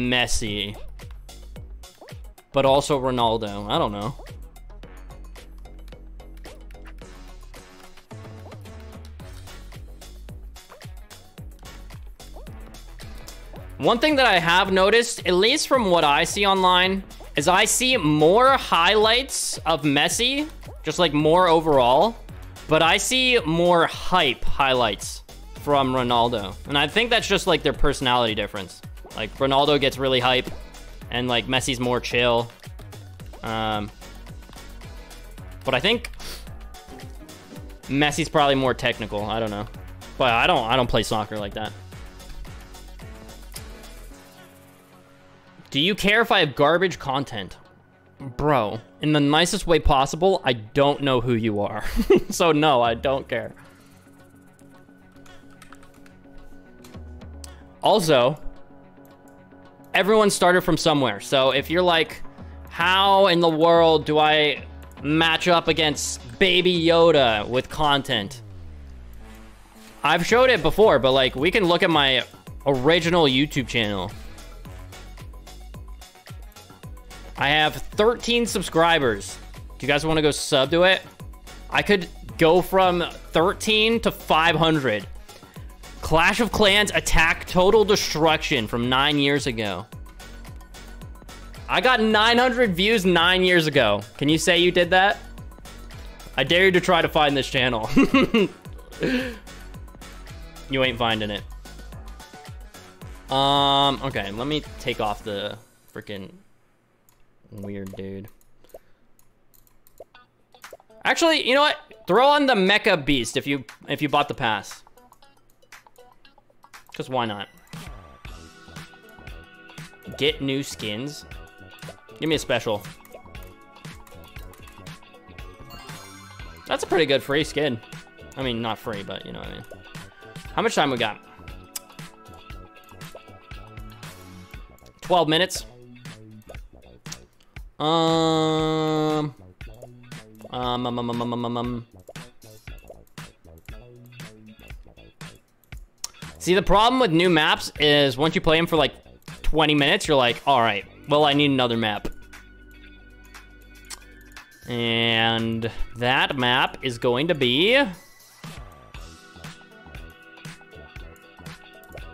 Messi. But also Ronaldo. I don't know. One thing that I have noticed, at least from what I see online, is I see more highlights of Messi, just like more overall, but I see more hype highlights from Ronaldo. And I think that's just like their personality difference. Like Ronaldo gets really hype and like Messi's more chill. Um, but I think Messi's probably more technical. I don't know. But I don't I don't play soccer like that. Do you care if I have garbage content? Bro, in the nicest way possible, I don't know who you are. so no, I don't care. Also, everyone started from somewhere. So if you're like, how in the world do I match up against Baby Yoda with content? I've showed it before, but like we can look at my original YouTube channel. I have 13 subscribers. Do you guys want to go sub to it? I could go from 13 to 500. Clash of Clans Attack Total Destruction from nine years ago. I got 900 views nine years ago. Can you say you did that? I dare you to try to find this channel. you ain't finding it. Um, okay, let me take off the freaking Weird dude. Actually, you know what? Throw on the Mecha Beast if you if you bought the pass. Cause why not? Get new skins. Give me a special. That's a pretty good free skin. I mean, not free, but you know what I mean. How much time we got? 12 minutes. Um. Um, um, um, um, um, um, um. See, the problem with new maps is once you play them for like 20 minutes, you're like, all right, well, I need another map. And that map is going to be...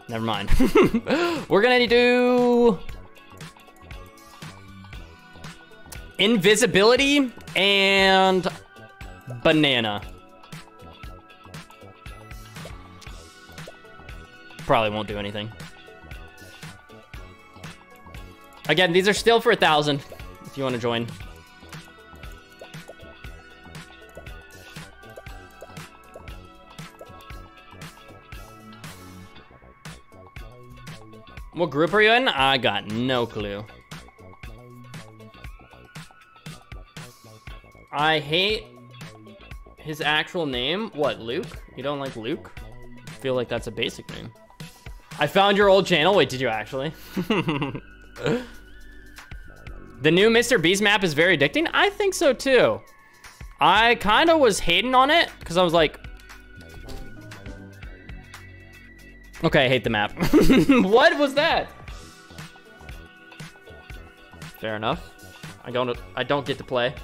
Never mind. We're gonna do... Invisibility and banana. Probably won't do anything. Again, these are still for a thousand if you want to join. What group are you in? I got no clue. I hate his actual name. What, Luke? You don't like Luke? I feel like that's a basic name. I found your old channel. Wait, did you actually? the new Mr. Beast map is very addicting? I think so too. I kind of was hating on it because I was like, okay, I hate the map. what was that? Fair enough. I don't I don't get to play.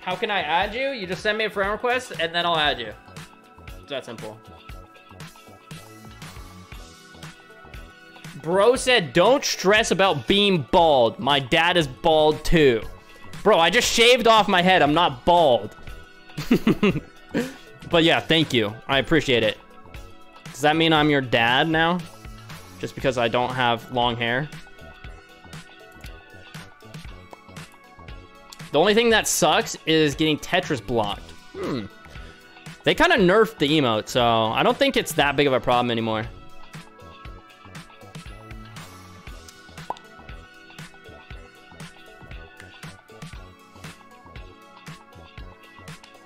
How can I add you? You just send me a friend request and then I'll add you. It's that simple. Bro said, don't stress about being bald. My dad is bald too. Bro, I just shaved off my head. I'm not bald. but yeah, thank you. I appreciate it. Does that mean I'm your dad now? Just because I don't have long hair? The only thing that sucks is getting Tetris blocked. Hmm. They kind of nerfed the emote, so I don't think it's that big of a problem anymore.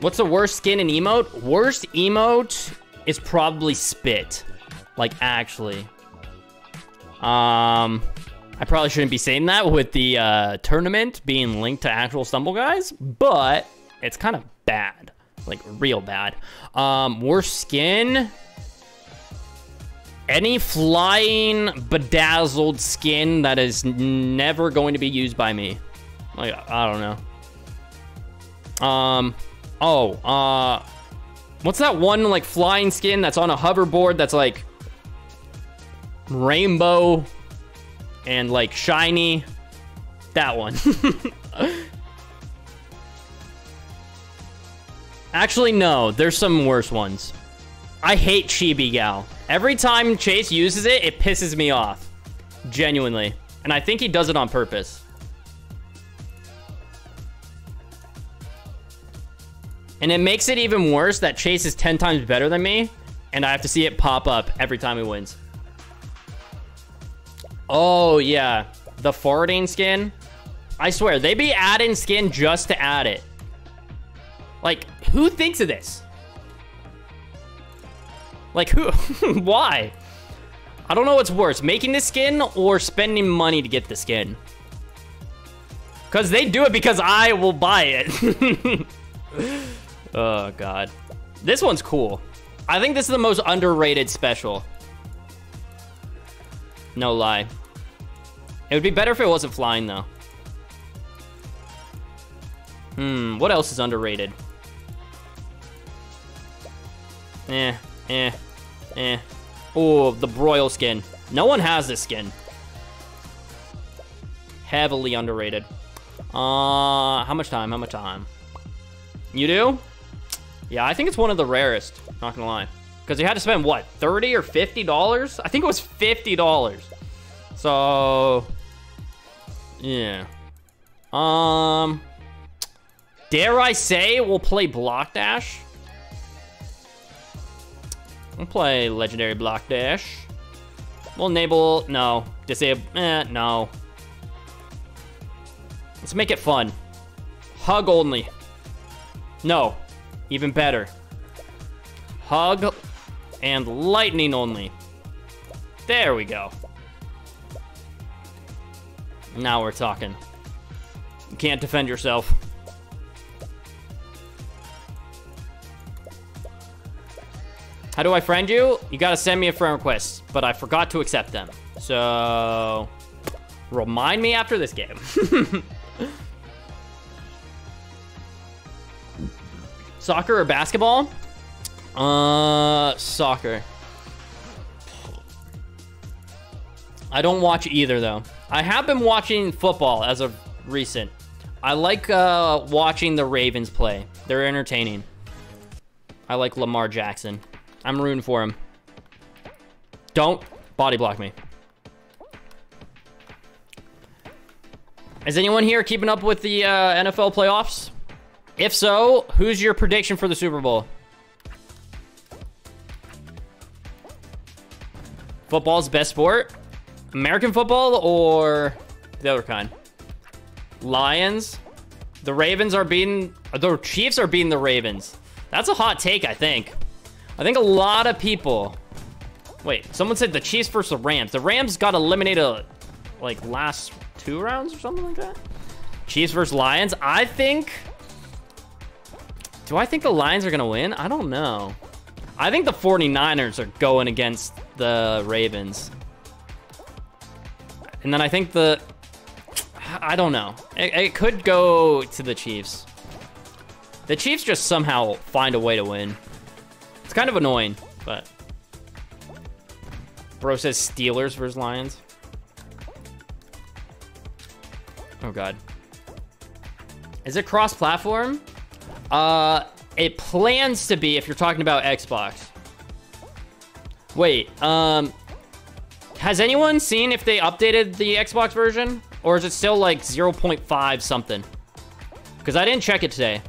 What's the worst skin in emote? Worst emote is probably spit. Like, actually. Um, I probably shouldn't be saying that with the uh, tournament being linked to actual Stumble Guys, but it's kind of bad. Like, real bad. Um, worst skin? Any flying, bedazzled skin that is never going to be used by me. Like, I don't know. Um, Oh, uh... What's that one, like, flying skin that's on a hoverboard that's, like... Rainbow... And, like, shiny... That one. Actually, no. There's some worse ones. I hate Chibi Gal. Every time Chase uses it, it pisses me off. Genuinely. And I think he does it on purpose. And it makes it even worse that Chase is 10 times better than me, and I have to see it pop up every time he wins. Oh, yeah. The farting skin. I swear, they be adding skin just to add it. Like, who thinks of this? Like, who? Why? I don't know what's worse, making the skin or spending money to get the skin. Because they do it because I will buy it. Oh, God. This one's cool. I think this is the most underrated special. No lie. It would be better if it wasn't flying, though. Hmm, what else is underrated? Eh, eh, eh. Oh, the broil skin. No one has this skin. Heavily underrated. Uh, how much time? How much time? You do? Yeah, I think it's one of the rarest, not gonna lie. Because you had to spend, what, 30 or $50? I think it was $50. So, yeah. Um, dare I say we'll play Block Dash? We'll play Legendary Block Dash. We'll enable, no. Disable, eh, no. Let's make it fun. Hug only. No, even better. Hug and lightning only. There we go. Now we're talking. You can't defend yourself. How do I friend you? You gotta send me a friend request, but I forgot to accept them. So, remind me after this game. Soccer or basketball? Uh, soccer. I don't watch either, though. I have been watching football as of recent. I like uh, watching the Ravens play. They're entertaining. I like Lamar Jackson. I'm rooting for him. Don't body block me. Is anyone here keeping up with the uh, NFL playoffs? If so, who's your prediction for the Super Bowl? Football's best sport? American football or the other kind? Lions? The Ravens are beating... The Chiefs are beating the Ravens. That's a hot take, I think. I think a lot of people... Wait, someone said the Chiefs versus the Rams. The Rams got eliminated, like, last two rounds or something like that? Chiefs versus Lions? I think... Do I think the Lions are going to win? I don't know. I think the 49ers are going against the Ravens. And then I think the... I don't know. It, it could go to the Chiefs. The Chiefs just somehow find a way to win. It's kind of annoying, but... Bro says Steelers versus Lions. Oh, God. Is it cross-platform? Uh, it plans to be if you're talking about Xbox. Wait, um... Has anyone seen if they updated the Xbox version? Or is it still like 0.5 something? Because I didn't check it today.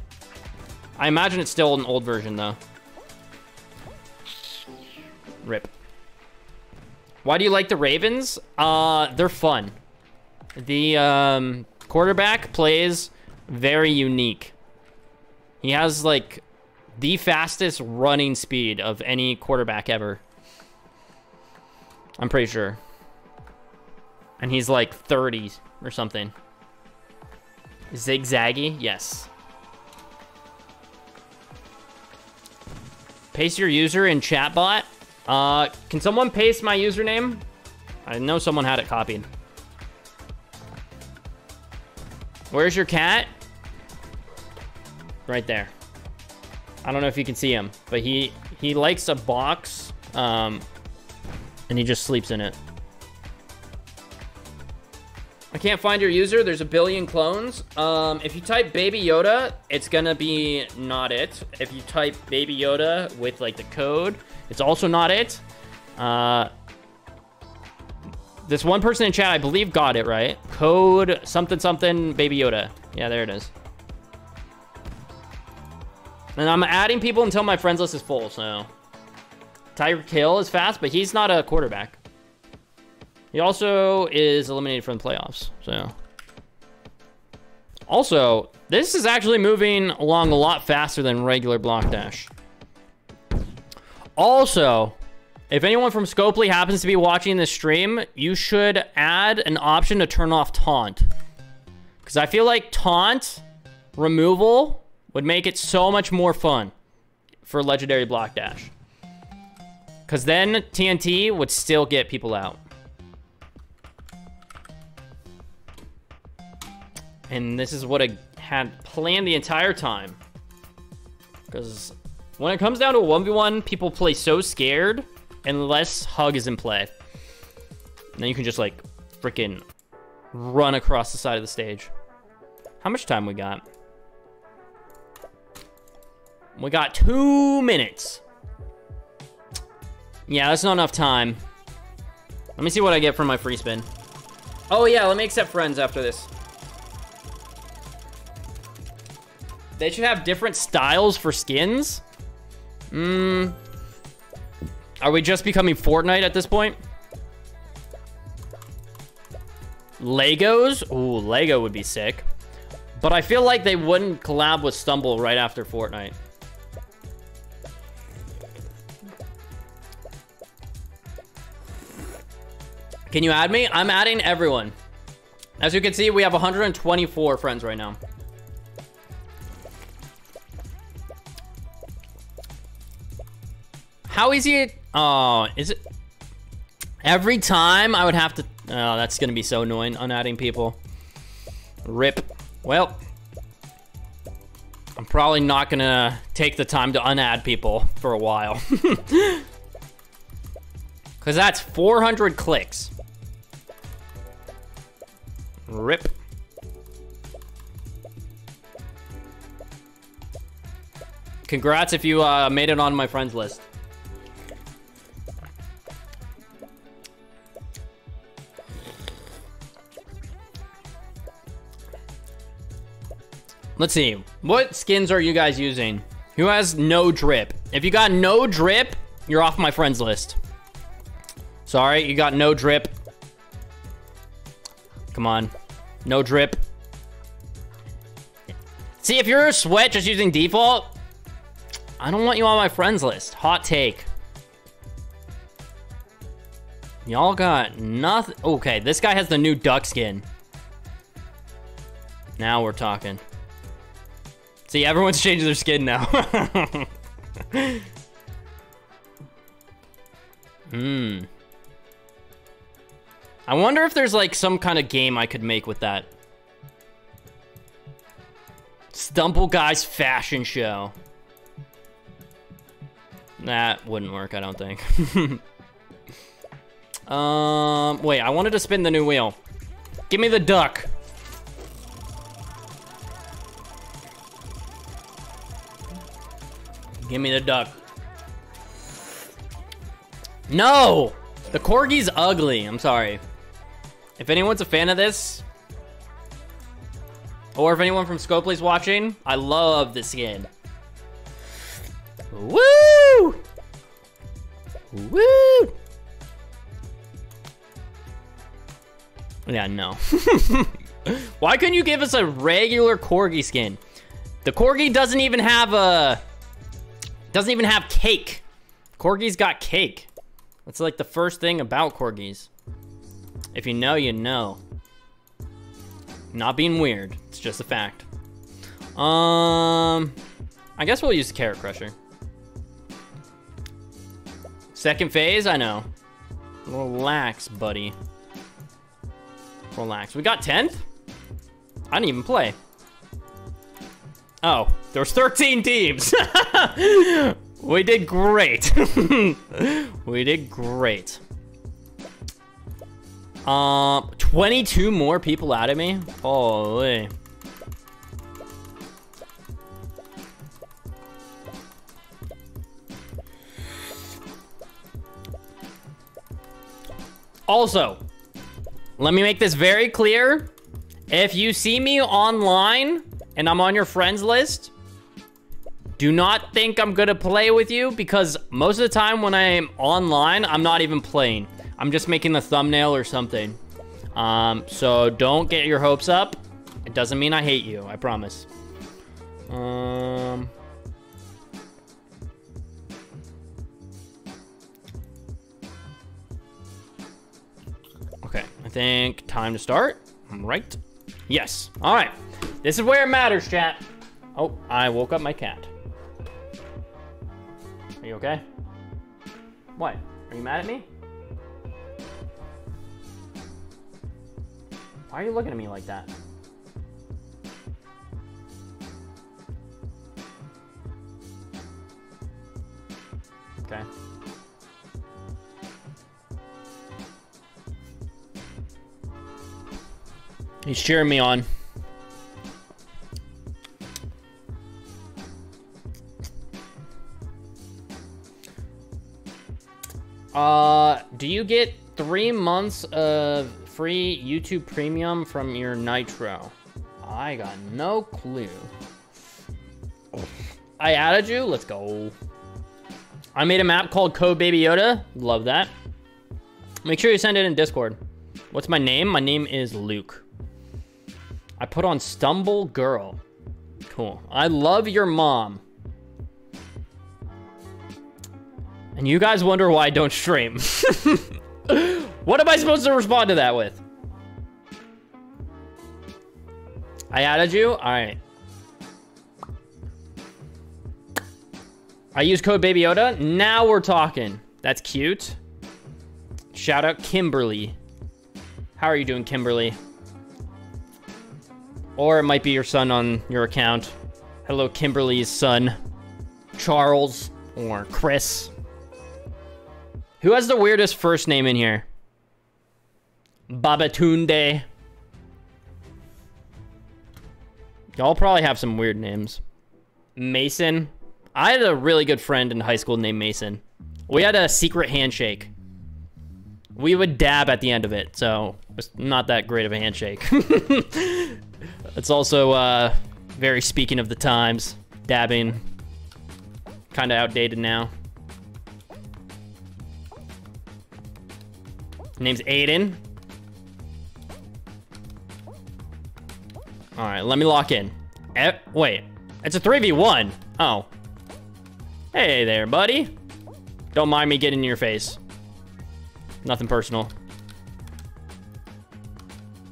I imagine it's still an old version, though. Rip. Why do you like the Ravens? Uh, they're fun. The um, quarterback plays very unique. He has, like, the fastest running speed of any quarterback ever. I'm pretty sure. And he's like 30 or something. Zigzaggy? Yes. Paste your user in chatbot. Uh, can someone paste my username? I know someone had it copied. Where's your cat? Right there. I don't know if you can see him, but he he likes a box, um, and he just sleeps in it. I can't find your user. There's a billion clones. Um, if you type Baby Yoda, it's gonna be not it. If you type Baby Yoda with like the code, it's also not it. Uh, this one person in chat, I believe, got it right. Code something something Baby Yoda. Yeah, there it is. And I'm adding people until my friends list is full. So Tyreek Hill is fast, but he's not a quarterback. He also is eliminated from the playoffs, so. Also, this is actually moving along a lot faster than regular block dash. Also, if anyone from Scopely happens to be watching this stream, you should add an option to turn off taunt. Because I feel like taunt removal would make it so much more fun for Legendary Block Dash. Because then TNT would still get people out. And this is what I had planned the entire time. Because when it comes down to a 1v1, people play so scared unless Hug is in play. Then you can just, like, freaking run across the side of the stage. How much time we got? We got two minutes. Yeah, that's not enough time. Let me see what I get from my free spin. Oh, yeah, let me accept friends after this. They should have different styles for skins. Hmm. Are we just becoming Fortnite at this point? Legos? Ooh, Lego would be sick. But I feel like they wouldn't collab with Stumble right after Fortnite. Can you add me? I'm adding everyone. As you can see, we have 124 friends right now. How easy? it... Oh, is it? Every time I would have to... Oh, that's going to be so annoying, unadding people. Rip. Well, I'm probably not going to take the time to unadd people for a while. Because that's 400 clicks. Rip. Congrats if you uh, made it on my friends list. Let's see. What skins are you guys using? Who has no drip? If you got no drip, you're off my friends list. Sorry, you got no drip. Come on. No drip. See, if you're a sweat just using default, I don't want you on my friends list. Hot take. Y'all got nothing. Okay, this guy has the new duck skin. Now we're talking. See, everyone's changing their skin now. Hmm. I wonder if there's like some kind of game I could make with that. Stumble Guys fashion show. That wouldn't work, I don't think. um, wait, I wanted to spin the new wheel. Give me the duck. Give me the duck. No! The Corgi's ugly, I'm sorry. If anyone's a fan of this, or if anyone from Scopely's watching, I love this skin. Woo! Woo! Yeah, no. Why couldn't you give us a regular Corgi skin? The Corgi doesn't even have a... Doesn't even have cake. Corgi's got cake. That's like the first thing about Corgis. If you know, you know. Not being weird. It's just a fact. Um, I guess we'll use Carrot Crusher. Second phase, I know. Relax, buddy. Relax. We got 10th? I didn't even play. Oh, there's 13 teams. we did great. we did great. Um, 22 more people out of me? Holy. Also, let me make this very clear. If you see me online and I'm on your friends list, do not think I'm gonna play with you because most of the time when I'm online, I'm not even playing. I'm just making the thumbnail or something. Um, so don't get your hopes up. It doesn't mean I hate you, I promise. Um... Okay, I think time to start. I'm Right? Yes. All right. This is where it matters, chat. Oh, I woke up my cat. Are you okay? What? Are you mad at me? Why are you looking at me like that? Okay. He's cheering me on. Uh, do you get three months of free YouTube Premium from your Nitro? I got no clue. I added you. Let's go. I made a map called Code Baby Yoda. Love that. Make sure you send it in Discord. What's my name? My name is Luke. I put on Stumble Girl. Cool. I love your mom. And you guys wonder why I don't stream. what am I supposed to respond to that with? I added you? All right. I use code Baby Yoda. Now we're talking. That's cute. Shout out Kimberly. How are you doing, Kimberly? Or it might be your son on your account. Hello, Kimberly's son. Charles or Chris. Who has the weirdest first name in here? Babatunde. Y'all probably have some weird names. Mason. I had a really good friend in high school named Mason. We had a secret handshake. We would dab at the end of it, so it's not that great of a handshake. it's also uh, very speaking of the times. Dabbing. Kind of outdated now. Name's Aiden. All right, let me lock in. Eh, wait, it's a 3v1. Oh. Hey there, buddy. Don't mind me getting in your face. Nothing personal.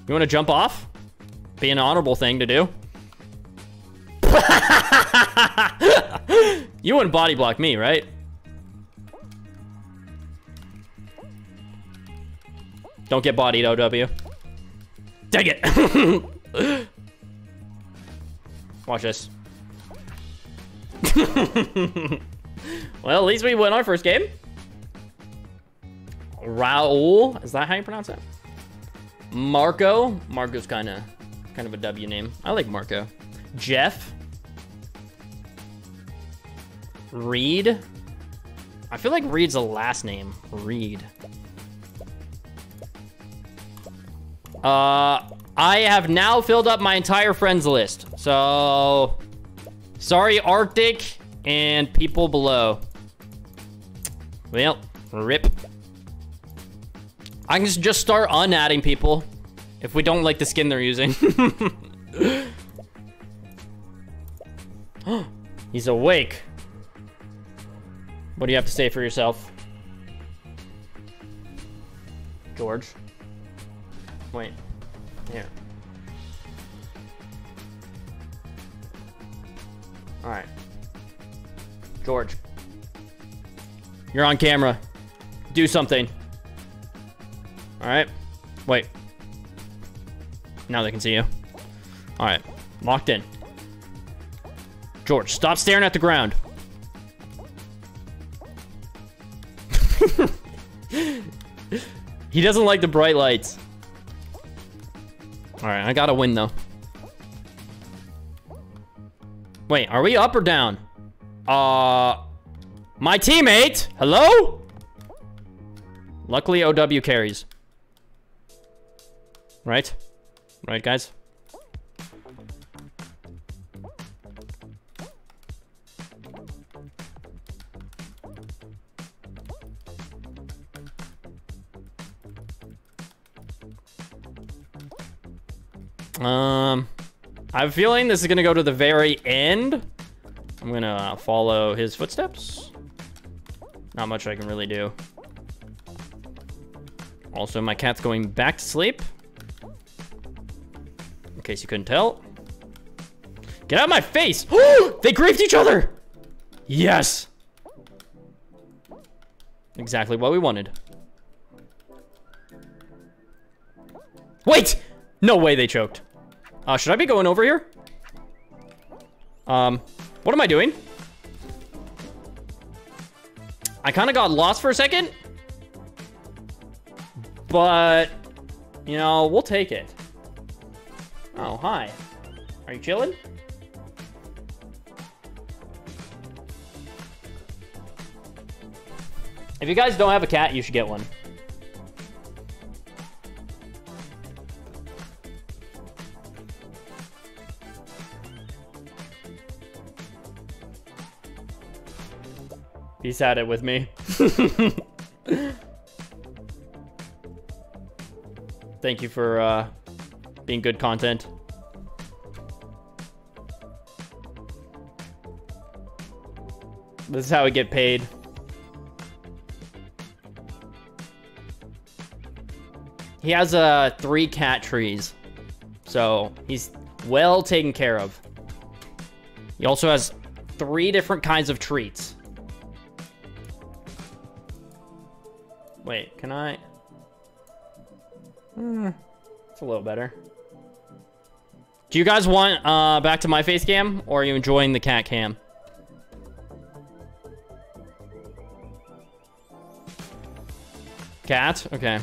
You want to jump off? Be an honorable thing to do. you wouldn't body block me, right? Don't get bodied, OW. Dang it! Watch this. well, at least we won our first game. Raul, is that how you pronounce it? Marco, Marco's kind of, kind of a W name. I like Marco. Jeff. Reed. I feel like Reed's a last name. Reed. Uh, I have now filled up my entire friends list. So, sorry, Arctic and people below. Well, rip. I can just start unadding people if we don't like the skin they're using. He's awake. What do you have to say for yourself? George? Wait. Here. Alright. George. You're on camera. Do something. Alright. Wait. Now they can see you. Alright. Locked in. George, stop staring at the ground. he doesn't like the bright lights. Alright, I gotta win though. Wait, are we up or down? Uh, my teammate, hello? Luckily, OW carries. Right? Right, guys? Um, I have a feeling this is gonna go to the very end. I'm gonna follow his footsteps. Not much I can really do. Also, my cat's going back to sleep. In case you couldn't tell. Get out of my face! they griefed each other! Yes! Exactly what we wanted. Wait! No way they choked. Uh, should I be going over here? Um, what am I doing? I kind of got lost for a second. But, you know, we'll take it. Oh, hi. Are you chilling? If you guys don't have a cat, you should get one. He's had it with me. Thank you for uh, being good content. This is how we get paid. He has uh, three cat trees. So he's well taken care of. He also has three different kinds of treats. Wait, can I? Hmm, it's a little better. Do you guys want uh, back to my face cam, or are you enjoying the cat cam? Cat? Okay.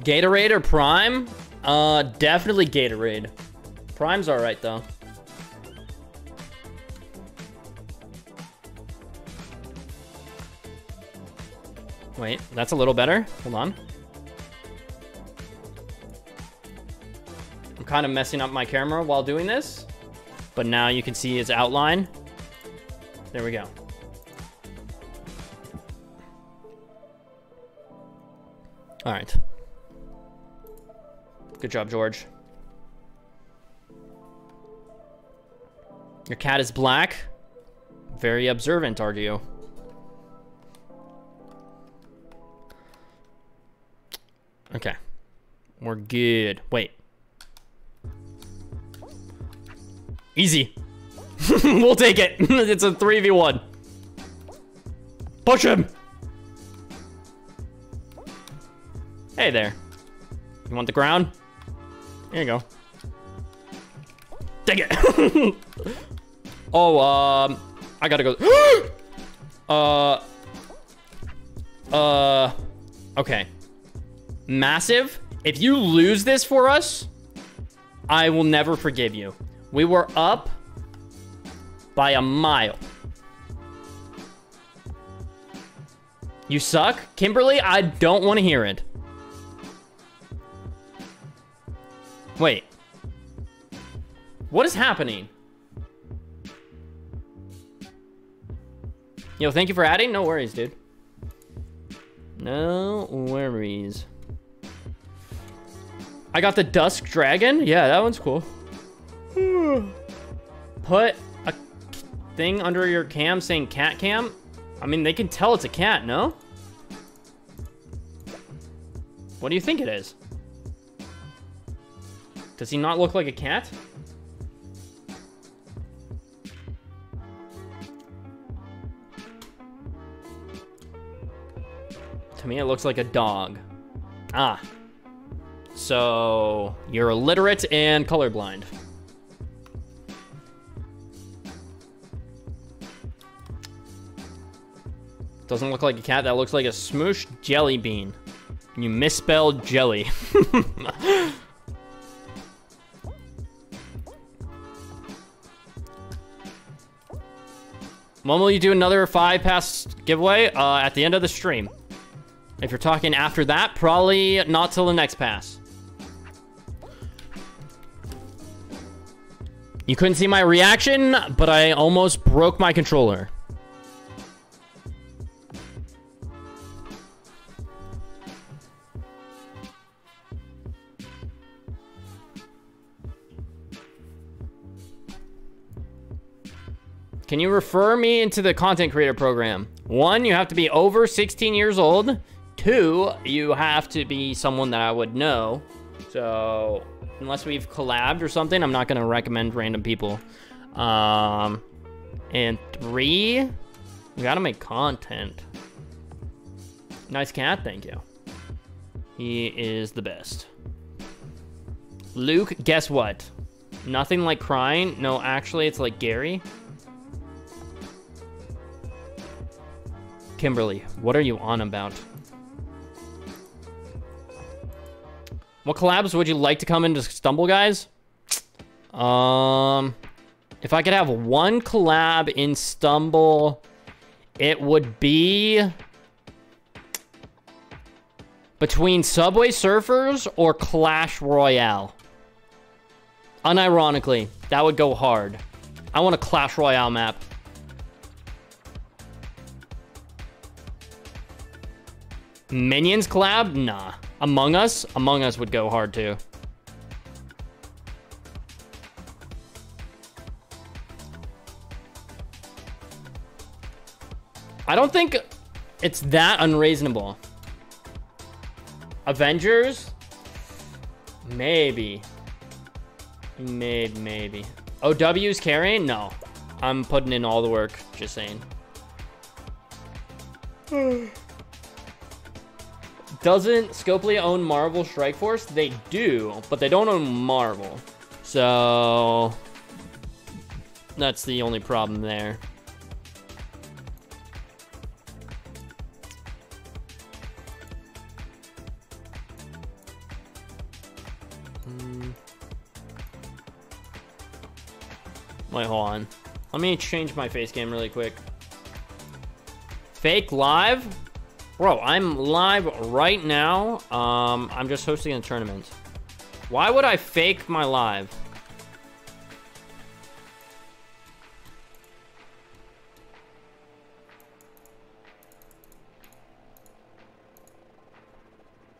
Gatorade or Prime? Uh, definitely Gatorade. Prime's alright, though. Wait, that's a little better. Hold on. I'm kind of messing up my camera while doing this, but now you can see its outline. There we go. All right. Good job, George. Your cat is black. Very observant, are you? Okay. We're good. Wait. Easy. we'll take it. it's a 3v1. Push him. Hey there. You want the ground? Here you go. Dang it. oh, um, I gotta go. uh, uh, okay. Massive, if you lose this for us, I will never forgive you. We were up by a mile. You suck? Kimberly, I don't want to hear it. Wait. What is happening? Yo, thank you for adding. No worries, dude. No worries. I got the Dusk Dragon. Yeah, that one's cool. Put a thing under your cam saying cat cam. I mean, they can tell it's a cat, no? What do you think it is? Does he not look like a cat? To me, it looks like a dog. Ah. So, you're illiterate and colorblind. Doesn't look like a cat, that looks like a smoosh jelly bean. You misspelled jelly. when will you do another five pass giveaway? Uh, at the end of the stream. If you're talking after that, probably not till the next pass. You couldn't see my reaction, but I almost broke my controller. Can you refer me into the content creator program? One, you have to be over 16 years old. Two, you have to be someone that I would know. So, unless we've collabed or something, I'm not to recommend random people. Um, and three, we got to make content. Nice cat, thank you. He is the best. Luke, guess what? Nothing like crying. No, actually, it's like Gary. Kimberly, what are you on about? What collabs would you like to come into Stumble, guys? Um, if I could have one collab in Stumble, it would be between Subway Surfers or Clash Royale. Unironically, that would go hard. I want a Clash Royale map. Minions collab? Nah. Among Us? Among Us would go hard too. I don't think it's that unreasonable. Avengers? Maybe. Maybe, maybe. OW's carrying? No. I'm putting in all the work, just saying. Doesn't Scopely own Marvel Strike Force? They do, but they don't own Marvel. So that's the only problem there. Hmm. Wait, hold on. Let me change my face cam really quick. Fake live? Bro, I'm live right now. Um, I'm just hosting a tournament. Why would I fake my live?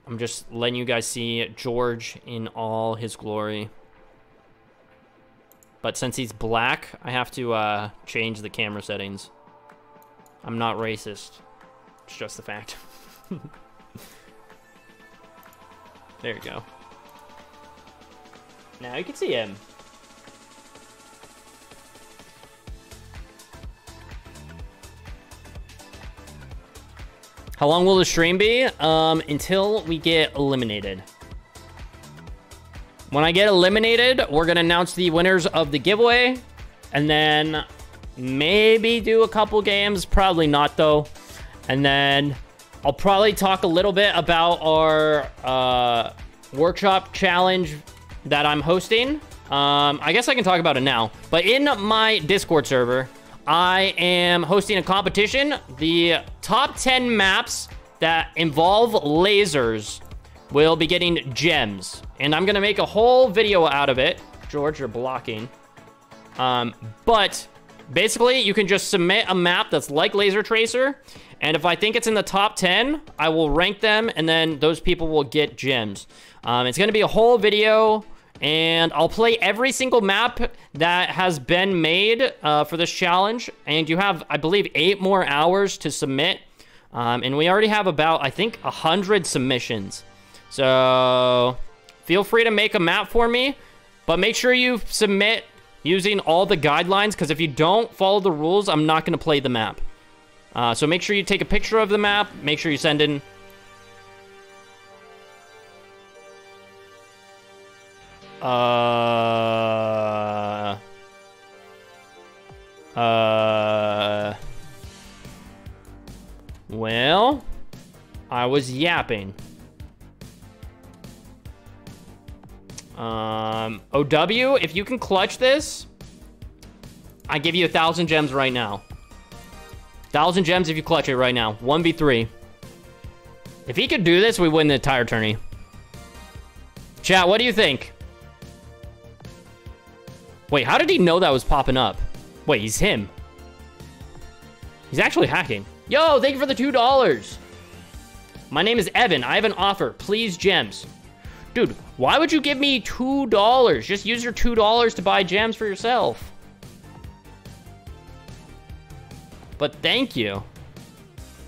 I'm just letting you guys see George in all his glory. But since he's black, I have to uh, change the camera settings. I'm not racist. It's just the fact. there you go. Now you can see him. How long will the stream be? Um, until we get eliminated. When I get eliminated, we're going to announce the winners of the giveaway. And then maybe do a couple games. Probably not, though. And then I'll probably talk a little bit about our uh, workshop challenge that I'm hosting. Um, I guess I can talk about it now. But in my Discord server, I am hosting a competition. The top 10 maps that involve lasers will be getting gems. And I'm going to make a whole video out of it. George, you're blocking. Um, but basically, you can just submit a map that's like Laser Tracer. And if I think it's in the top 10, I will rank them. And then those people will get gems. Um, it's going to be a whole video and I'll play every single map that has been made uh, for this challenge. And you have, I believe, eight more hours to submit. Um, and we already have about, I think, 100 submissions. So feel free to make a map for me. But make sure you submit using all the guidelines. Because if you don't follow the rules, I'm not going to play the map. Uh, so make sure you take a picture of the map. Make sure you send in Uh... Uh... Well... I was yapping. Um, OW, if you can clutch this, I give you a thousand gems right now. Thousand gems if you clutch it right now. 1v3. If he could do this, we win the entire tourney. Chat, what do you think? Wait, how did he know that was popping up? Wait, he's him. He's actually hacking. Yo, thank you for the $2. My name is Evan. I have an offer. Please, gems. Dude, why would you give me $2? Just use your $2 to buy gems for yourself. But thank you.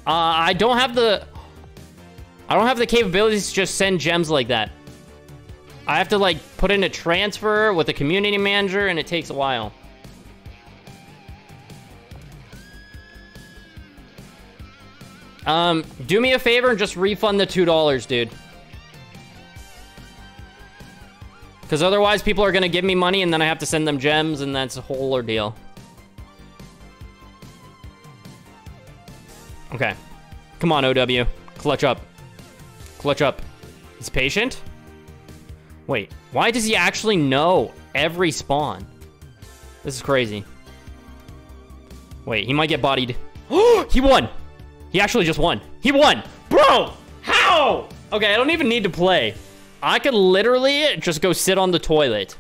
Uh, I don't have the... I don't have the capabilities to just send gems like that. I have to like put in a transfer with a community manager and it takes a while. Um, do me a favor and just refund the $2, dude. Because otherwise people are going to give me money and then I have to send them gems and that's a whole ordeal. Okay. Come on, OW. Clutch up. Clutch up. He's patient? Wait, why does he actually know every spawn? This is crazy. Wait, he might get bodied. He won! He actually just won. He won! Bro! How? Okay, I don't even need to play. I could literally just go sit on the toilet.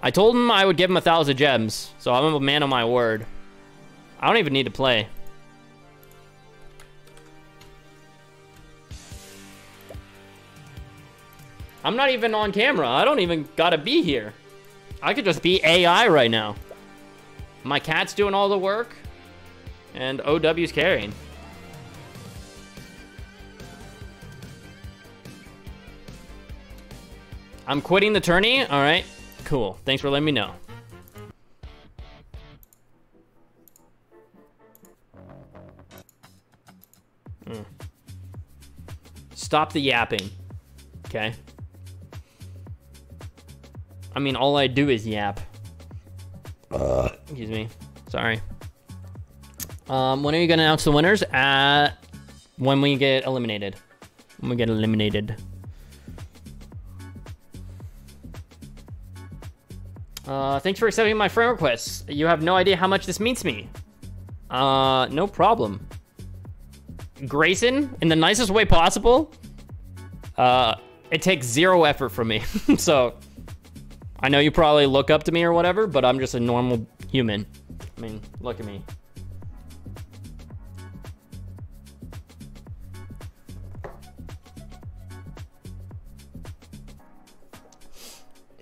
I told him I would give him a thousand gems, so I'm a man of my word. I don't even need to play. I'm not even on camera. I don't even gotta be here. I could just be AI right now. My cat's doing all the work, and OW's carrying. I'm quitting the tourney? All right, cool. Thanks for letting me know. Mm. Stop the yapping, okay? I mean, all I do is yap. Uh. Excuse me. Sorry. Um, when are you gonna announce the winners? At when we get eliminated. When we get eliminated. Uh, thanks for accepting my friend request. You have no idea how much this means to me. Uh, no problem. Grayson, in the nicest way possible, uh, it takes zero effort from me. so, I know you probably look up to me or whatever, but I'm just a normal human. I mean, look at me.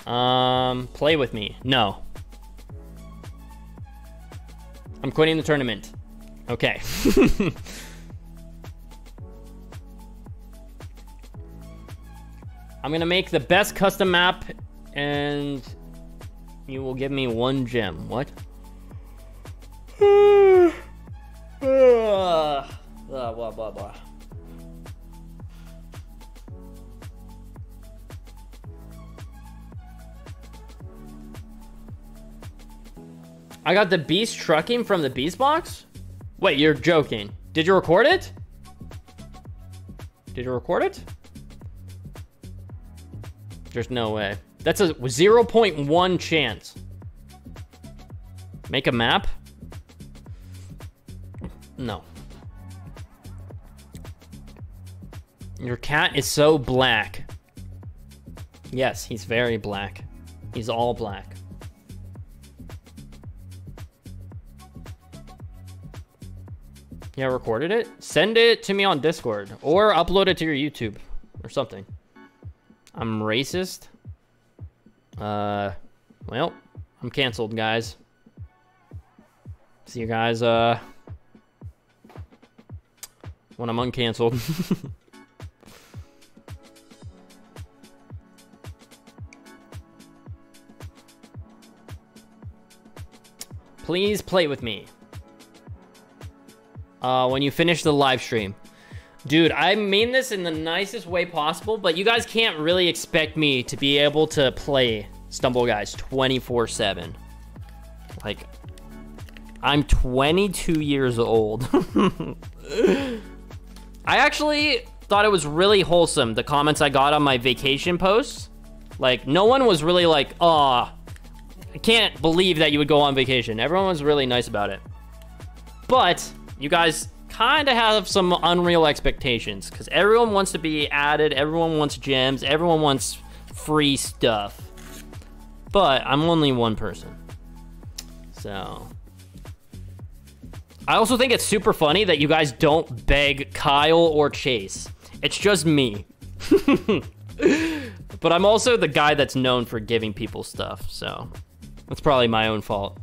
Um, play with me. No. I'm quitting the tournament. Okay. I'm gonna make the best custom map and you will give me one gem. What? uh, blah, blah, blah. I got the Beast trucking from the Beast box? Wait, you're joking. Did you record it? Did you record it? There's no way. That's a 0.1 chance. Make a map? No. Your cat is so black. Yes, he's very black. He's all black. Yeah, recorded it? Send it to me on Discord or upload it to your YouTube or something. I'm racist. Uh, well, I'm canceled, guys. See you guys, uh, when I'm uncanceled. Please play with me. Uh, when you finish the live stream. Dude, I mean this in the nicest way possible, but you guys can't really expect me to be able to play Stumble Guys 24-7. Like, I'm 22 years old. I actually thought it was really wholesome, the comments I got on my vacation posts. Like, no one was really like, aw, I can't believe that you would go on vacation. Everyone was really nice about it. But, you guys kind of have some unreal expectations because everyone wants to be added, everyone wants gems, everyone wants free stuff. But I'm only one person. So. I also think it's super funny that you guys don't beg Kyle or Chase. It's just me. but I'm also the guy that's known for giving people stuff, so that's probably my own fault.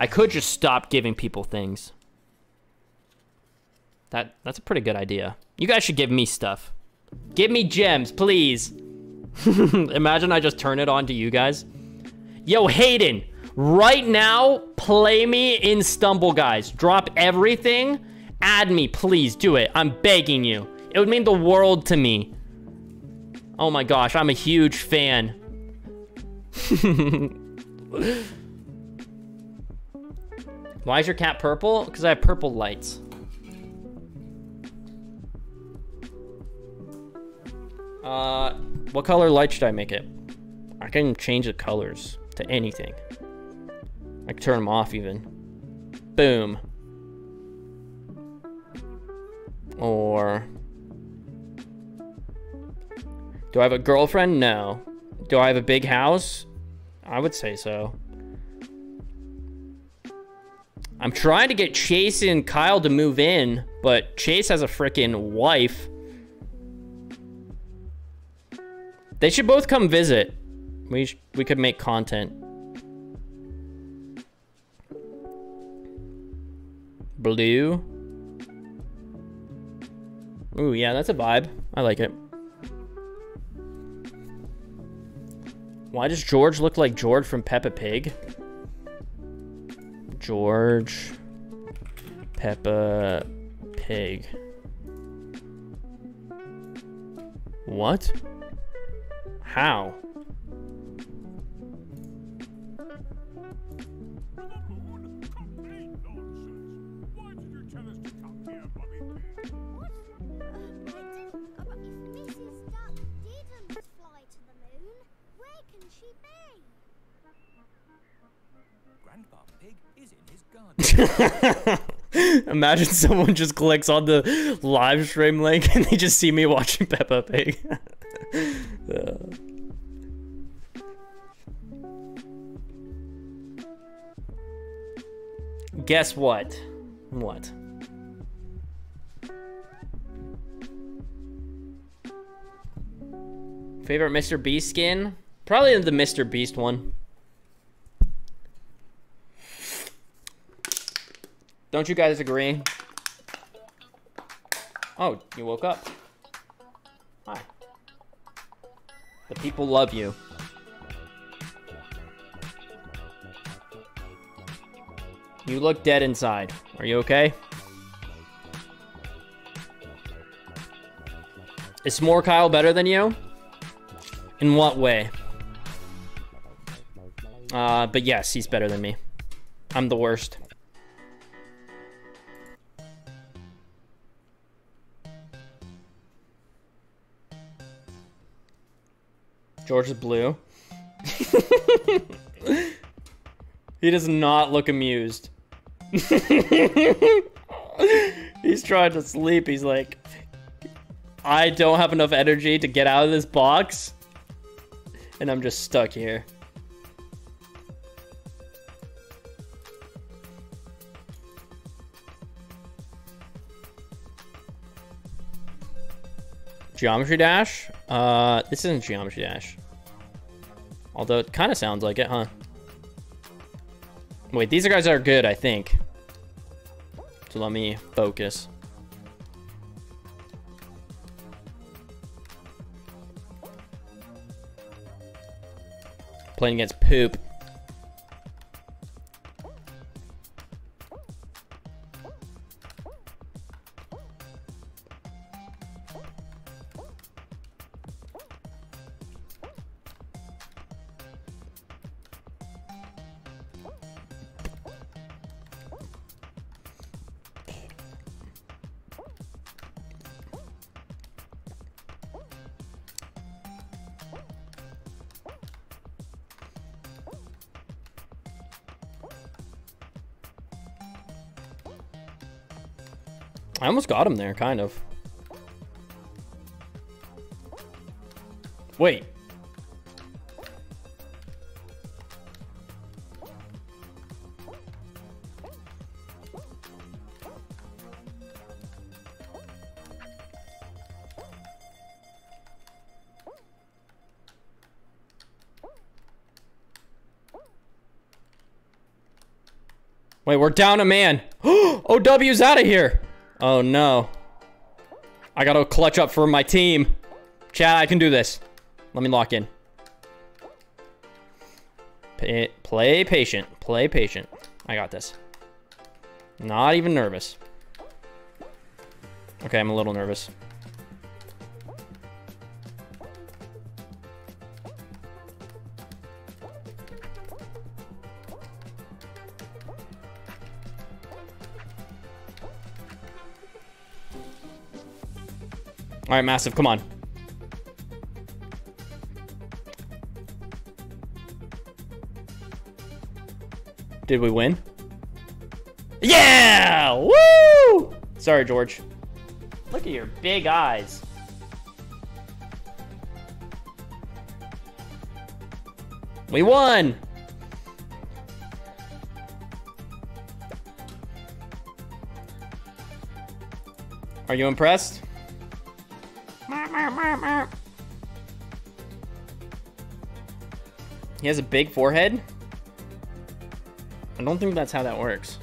I could just stop giving people things. That That's a pretty good idea. You guys should give me stuff. Give me gems, please. Imagine I just turn it on to you guys. Yo, Hayden, right now, play me in Stumble Guys. Drop everything. Add me, please. Do it. I'm begging you. It would mean the world to me. Oh my gosh, I'm a huge fan. Why is your cat purple? Because I have purple lights. Uh, what color light should I make it? I can change the colors to anything. I can turn them off even. Boom. Or... Do I have a girlfriend? No. Do I have a big house? I would say so. I'm trying to get Chase and Kyle to move in, but Chase has a freaking wife. They should both come visit. We we could make content. Blue. Ooh, yeah, that's a vibe. I like it. Why does George look like George from Peppa Pig? George Peppa Pig. What? How? Imagine someone just clicks on the live stream link and they just see me watching Peppa Pig. uh. Guess what? What? Favorite Mr. Beast skin? Probably the Mr. Beast one. Don't you guys agree? Oh, you woke up. Hi. The people love you. You look dead inside. Are you okay? Is S'more Kyle better than you? In what way? Uh, but yes, he's better than me. I'm the worst. George is blue. he does not look amused. He's trying to sleep. He's like, I don't have enough energy to get out of this box. And I'm just stuck here. Geometry Dash? Uh, this isn't Geometry Dash. Although it kind of sounds like it, huh? Wait, these guys are good, I think. So let me focus. Playing against poop. Got him there, kind of. Wait. Wait, we're down a man. OW's out of here. Oh no. I gotta clutch up for my team. Chad, I can do this. Let me lock in. Play patient. Play patient. I got this. Not even nervous. Okay, I'm a little nervous. All right, massive, come on. Did we win? Yeah! Woo! Sorry, George. Look at your big eyes. We won! Are you impressed? He has a big forehead? I don't think that's how that works.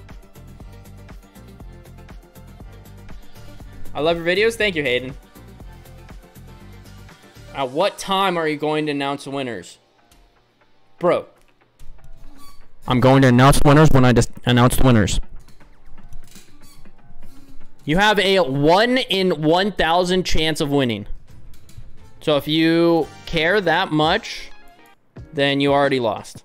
I love your videos. Thank you, Hayden. At what time are you going to announce the winners? Bro. I'm going to announce winners when I just announce the winners. You have a 1 in 1,000 chance of winning. So if you care that much, then you already lost.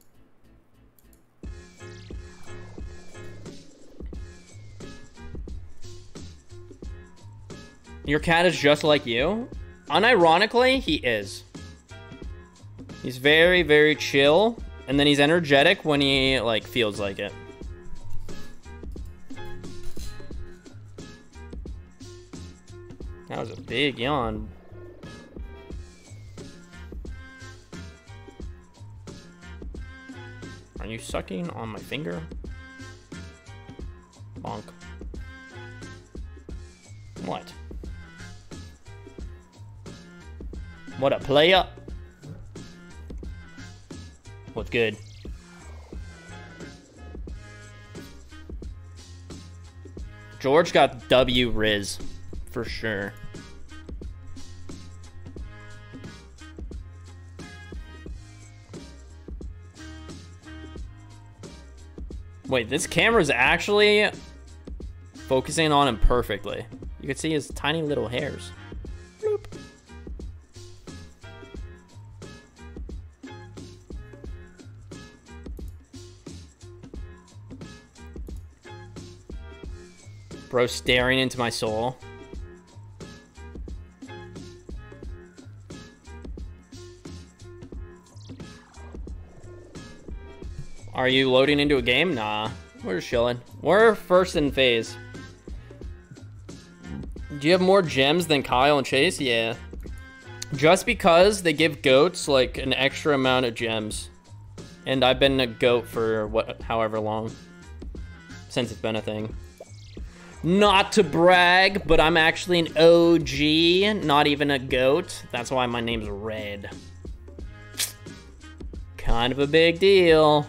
Your cat is just like you? Unironically, he is. He's very, very chill, and then he's energetic when he, like, feels like it. That was a big yawn. Are you sucking on my finger? Bonk. What? What a player. What's good? George got W Riz for sure. Wait, this camera's actually focusing on him perfectly. You can see his tiny little hairs. Bloop. Bro staring into my soul. Are you loading into a game? Nah. We're just chilling. We're first in phase. Do you have more gems than Kyle and Chase? Yeah. Just because they give goats like an extra amount of gems. And I've been a goat for what however long. Since it's been a thing. Not to brag, but I'm actually an OG, not even a goat. That's why my name's Red. Kind of a big deal.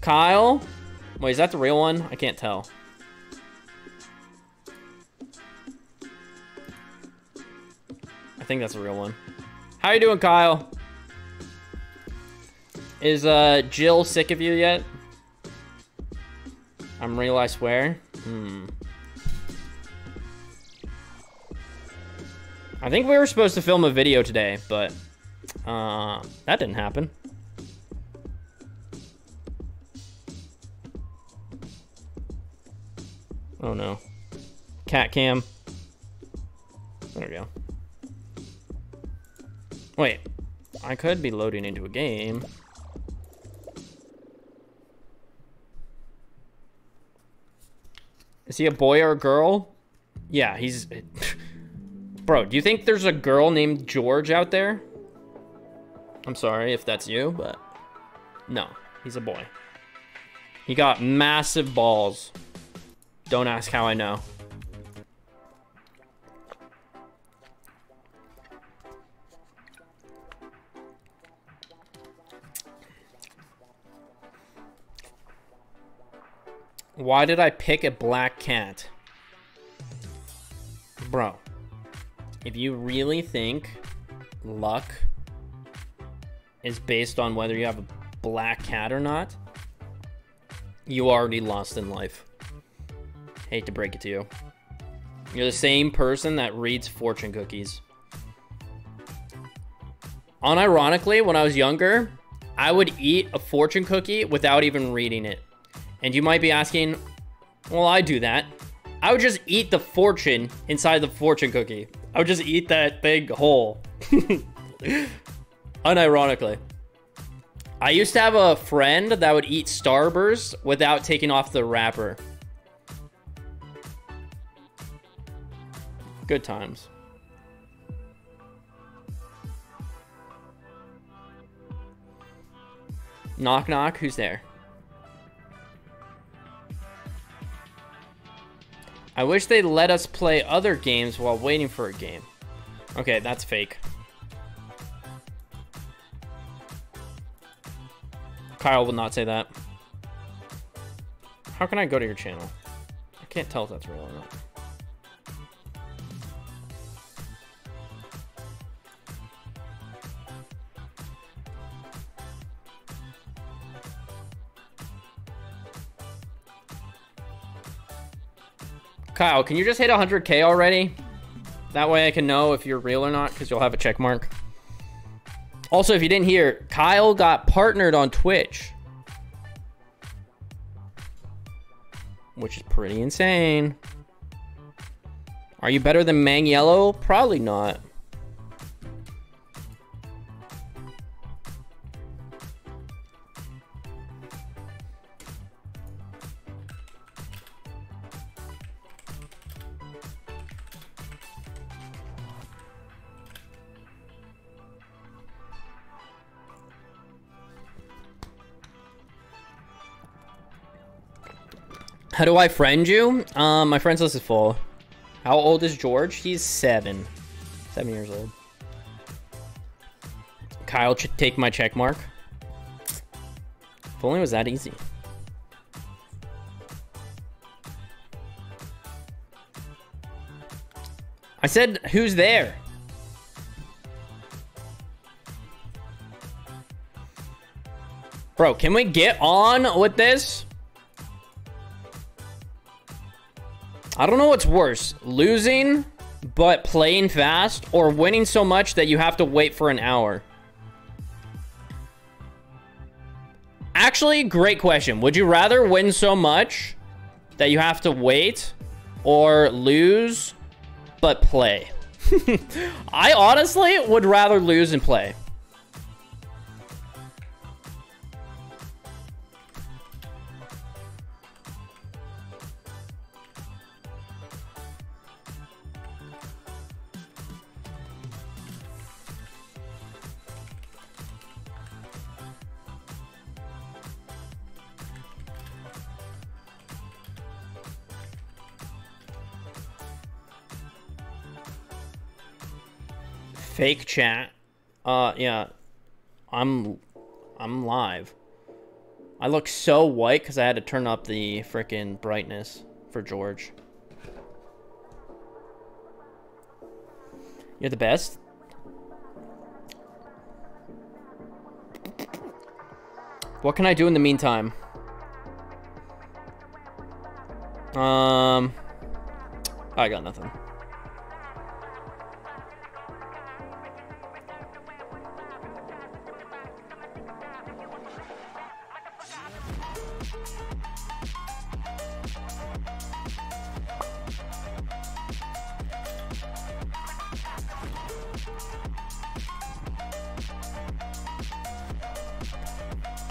Kyle? Wait, is that the real one? I can't tell. I think that's a real one. How you doing, Kyle? Is uh, Jill sick of you yet? I'm real, I swear. Hmm. I think we were supposed to film a video today, but uh, that didn't happen. Oh no. Cat cam. There we go. Wait. I could be loading into a game. Is he a boy or a girl? Yeah, he's... Bro, do you think there's a girl named George out there? I'm sorry if that's you, but... No, he's a boy. He got massive balls. Don't ask how I know. Why did I pick a black cat? Bro, if you really think luck is based on whether you have a black cat or not, you already lost in life. Hate to break it to you. You're the same person that reads fortune cookies. Unironically, when I was younger, I would eat a fortune cookie without even reading it. And you might be asking, well, I do that. I would just eat the fortune inside the fortune cookie. I would just eat that big hole. Unironically. I used to have a friend that would eat Starburst without taking off the wrapper. Good times. Knock knock, who's there? I wish they let us play other games while waiting for a game. Okay, that's fake. Kyle will not say that. How can I go to your channel? I can't tell if that's real or not. Kyle, can you just hit 100k already? That way I can know if you're real or not, because you'll have a check mark. Also, if you didn't hear, Kyle got partnered on Twitch. Which is pretty insane. Are you better than Mang Yellow? Probably not. How do I friend you? Um, my friends list is full. How old is George? He's seven. Seven years old. Kyle, take my check mark. If only was that easy. I said, who's there? Bro, can we get on with this? I don't know what's worse, losing but playing fast, or winning so much that you have to wait for an hour? Actually, great question. Would you rather win so much that you have to wait or lose but play? I honestly would rather lose and play. Fake chat. Uh, yeah. I'm, I'm live. I look so white because I had to turn up the freaking brightness for George. You're the best. What can I do in the meantime? Um, I got nothing.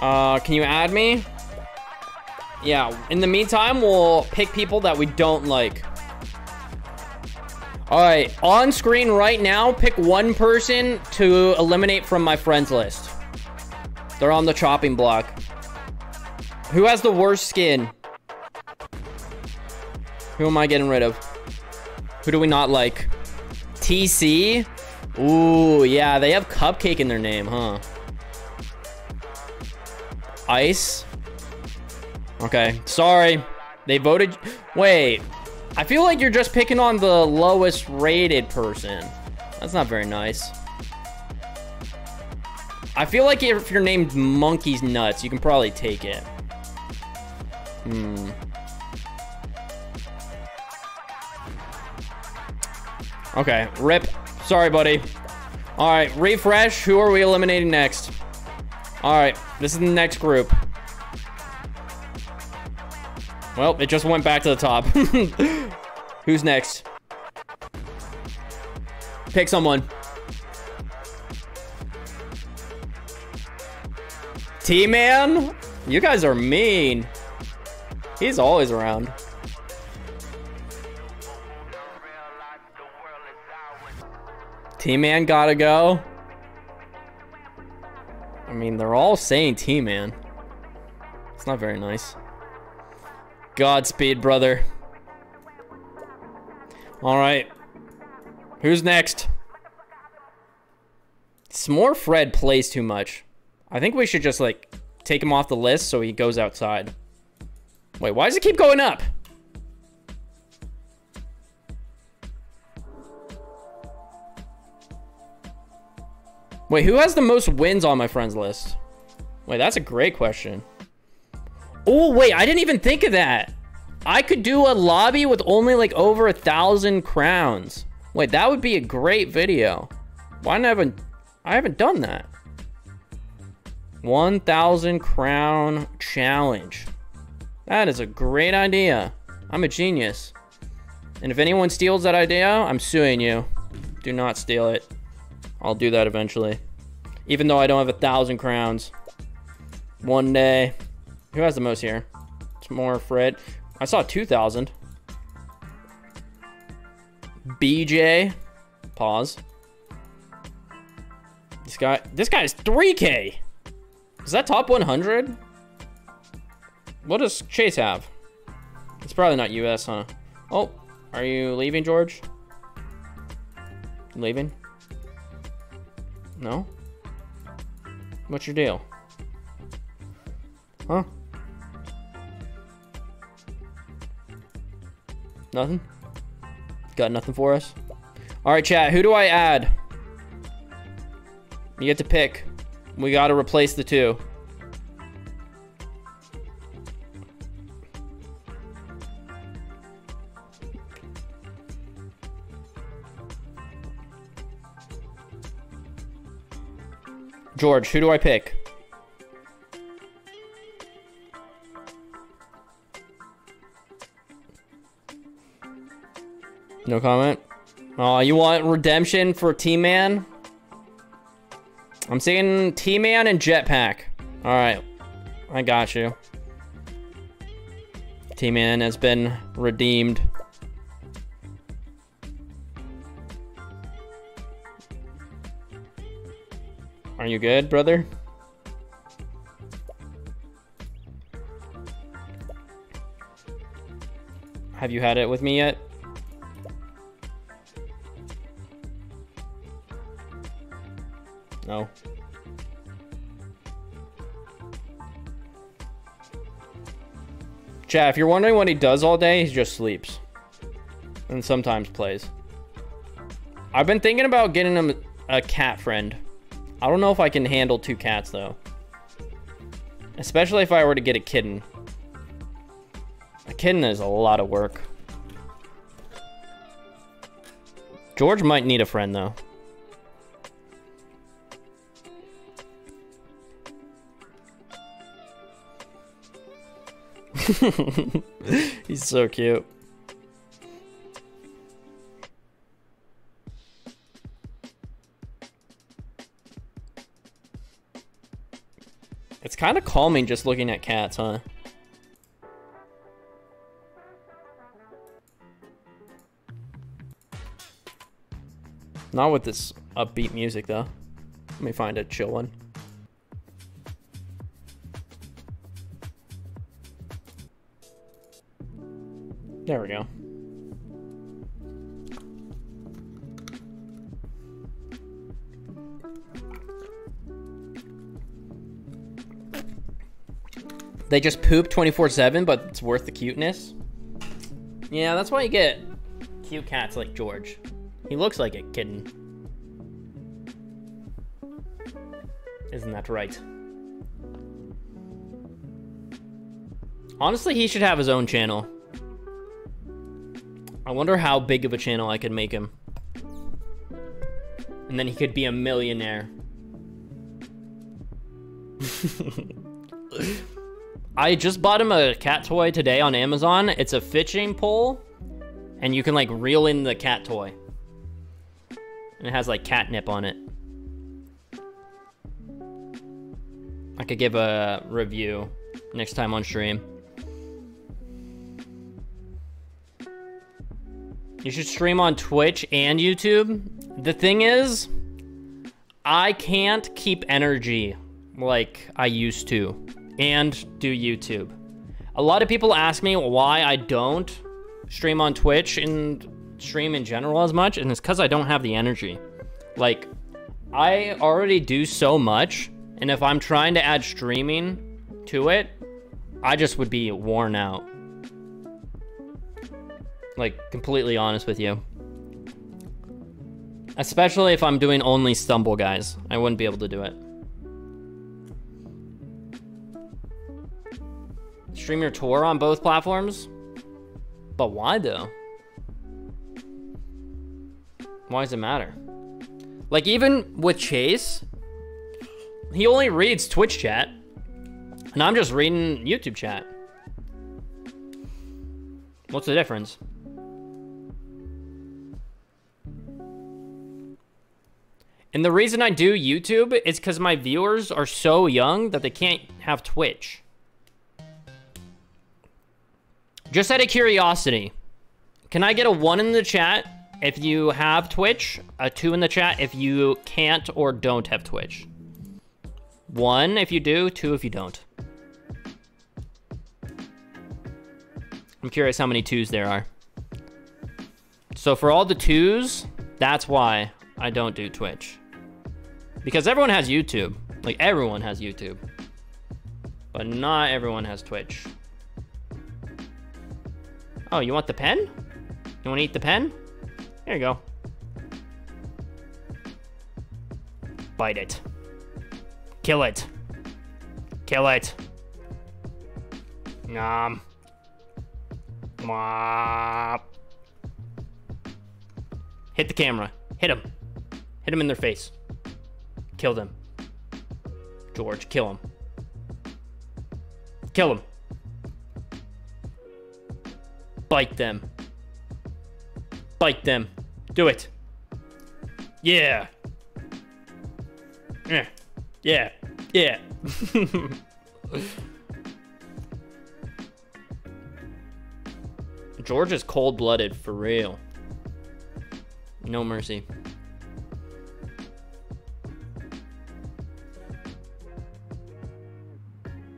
Uh, can you add me? Yeah, in the meantime, we'll pick people that we don't like. All right, on screen right now, pick one person to eliminate from my friends list. They're on the chopping block. Who has the worst skin? Who am I getting rid of? Who do we not like? TC? Ooh, yeah, they have Cupcake in their name, huh? Ice. Okay, sorry. They voted... Wait. I feel like you're just picking on the lowest rated person. That's not very nice. I feel like if you're named Monkey's Nuts, you can probably take it. Hmm. Okay, rip. Sorry, buddy. All right, refresh. Who are we eliminating next? All right, this is the next group. Well, it just went back to the top. Who's next? Pick someone. T-Man? You guys are mean. He's always around. T-Man gotta go. I mean, they're all saying T-Man. It's not very nice. Godspeed, brother. All right. Who's next? S'more Fred plays too much. I think we should just, like, take him off the list so he goes outside. Wait, why does it keep going up? Wait, who has the most wins on my friends list? Wait, that's a great question. Oh, wait, I didn't even think of that. I could do a lobby with only like over a thousand crowns. Wait, that would be a great video. Why haven't I haven't done that? 1,000 crown challenge. That is a great idea. I'm a genius. And if anyone steals that idea, I'm suing you. Do not steal it. I'll do that eventually. Even though I don't have a thousand crowns. One day. Who has the most here? S'more Fred. I saw 2,000. BJ. Pause. This guy, this guy is 3K. Is that top 100? What does Chase have? It's probably not US, huh? Oh, are you leaving, George? Leaving? No? What's your deal? Huh? Nothing? Got nothing for us? Alright, chat. Who do I add? You get to pick. We gotta replace the two. George, who do I pick? No comment. Oh, you want redemption for T-Man? I'm saying T-Man and Jetpack. All right, I got you. T-Man has been redeemed. Are you good, brother? Have you had it with me yet? No. Chat, if you're wondering what he does all day, he just sleeps. And sometimes plays. I've been thinking about getting him a cat friend. I don't know if I can handle two cats, though. Especially if I were to get a kitten. A kitten is a lot of work. George might need a friend, though. He's so cute. It's kind of calming just looking at cats, huh? Not with this upbeat music, though. Let me find a chill one. There we go. They just poop 24-7, but it's worth the cuteness. Yeah, that's why you get cute cats like George. He looks like a kitten. Isn't that right? Honestly, he should have his own channel. I wonder how big of a channel I could make him. And then he could be a millionaire. I just bought him a cat toy today on Amazon. It's a fishing pole, and you can like reel in the cat toy. And it has like catnip on it. I could give a review next time on stream. You should stream on Twitch and YouTube. The thing is, I can't keep energy like I used to and do YouTube. A lot of people ask me why I don't stream on Twitch and stream in general as much, and it's because I don't have the energy. Like, I already do so much, and if I'm trying to add streaming to it, I just would be worn out. Like, completely honest with you. Especially if I'm doing only Stumble Guys. I wouldn't be able to do it. Stream your tour on both platforms? But why though? Why does it matter? Like even with Chase, he only reads Twitch chat. And I'm just reading YouTube chat. What's the difference? And the reason I do YouTube is because my viewers are so young that they can't have Twitch. Just out of curiosity, can I get a one in the chat if you have Twitch? A two in the chat if you can't or don't have Twitch? One if you do, two if you don't. I'm curious how many twos there are. So for all the twos, that's why I don't do Twitch. Because everyone has YouTube. Like, everyone has YouTube. But not everyone has Twitch. Oh, you want the pen? You want to eat the pen? Here you go. Bite it. Kill it. Kill it. Nom. Mwah. Hit the camera. Hit him. Hit him in their face. Kill them. George, kill him. Kill him. Bite them. Bite them. Do it. Yeah. Yeah. Yeah. Yeah. George is cold-blooded for real. No mercy.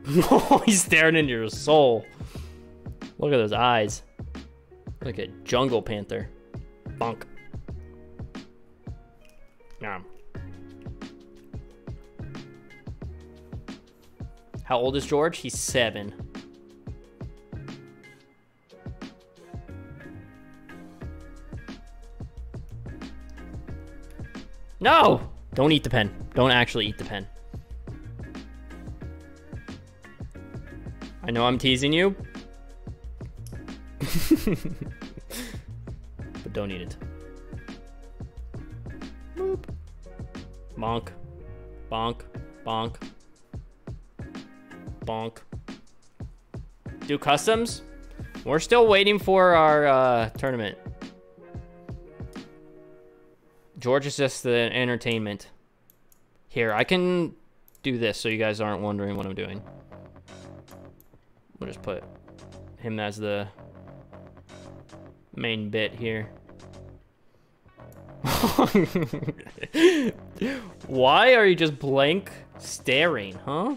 He's staring into your soul. Look at those eyes. Look a Jungle Panther. Bunk. Nom. How old is George? He's seven. No! Don't eat the pen. Don't actually eat the pen. I know I'm teasing you. don't eat it. Boop. Bonk. Bonk. Bonk. Bonk. Do customs? We're still waiting for our uh, tournament. George is just the entertainment. Here, I can do this so you guys aren't wondering what I'm doing. We'll just put him as the main bit here. Why are you just blank staring, huh?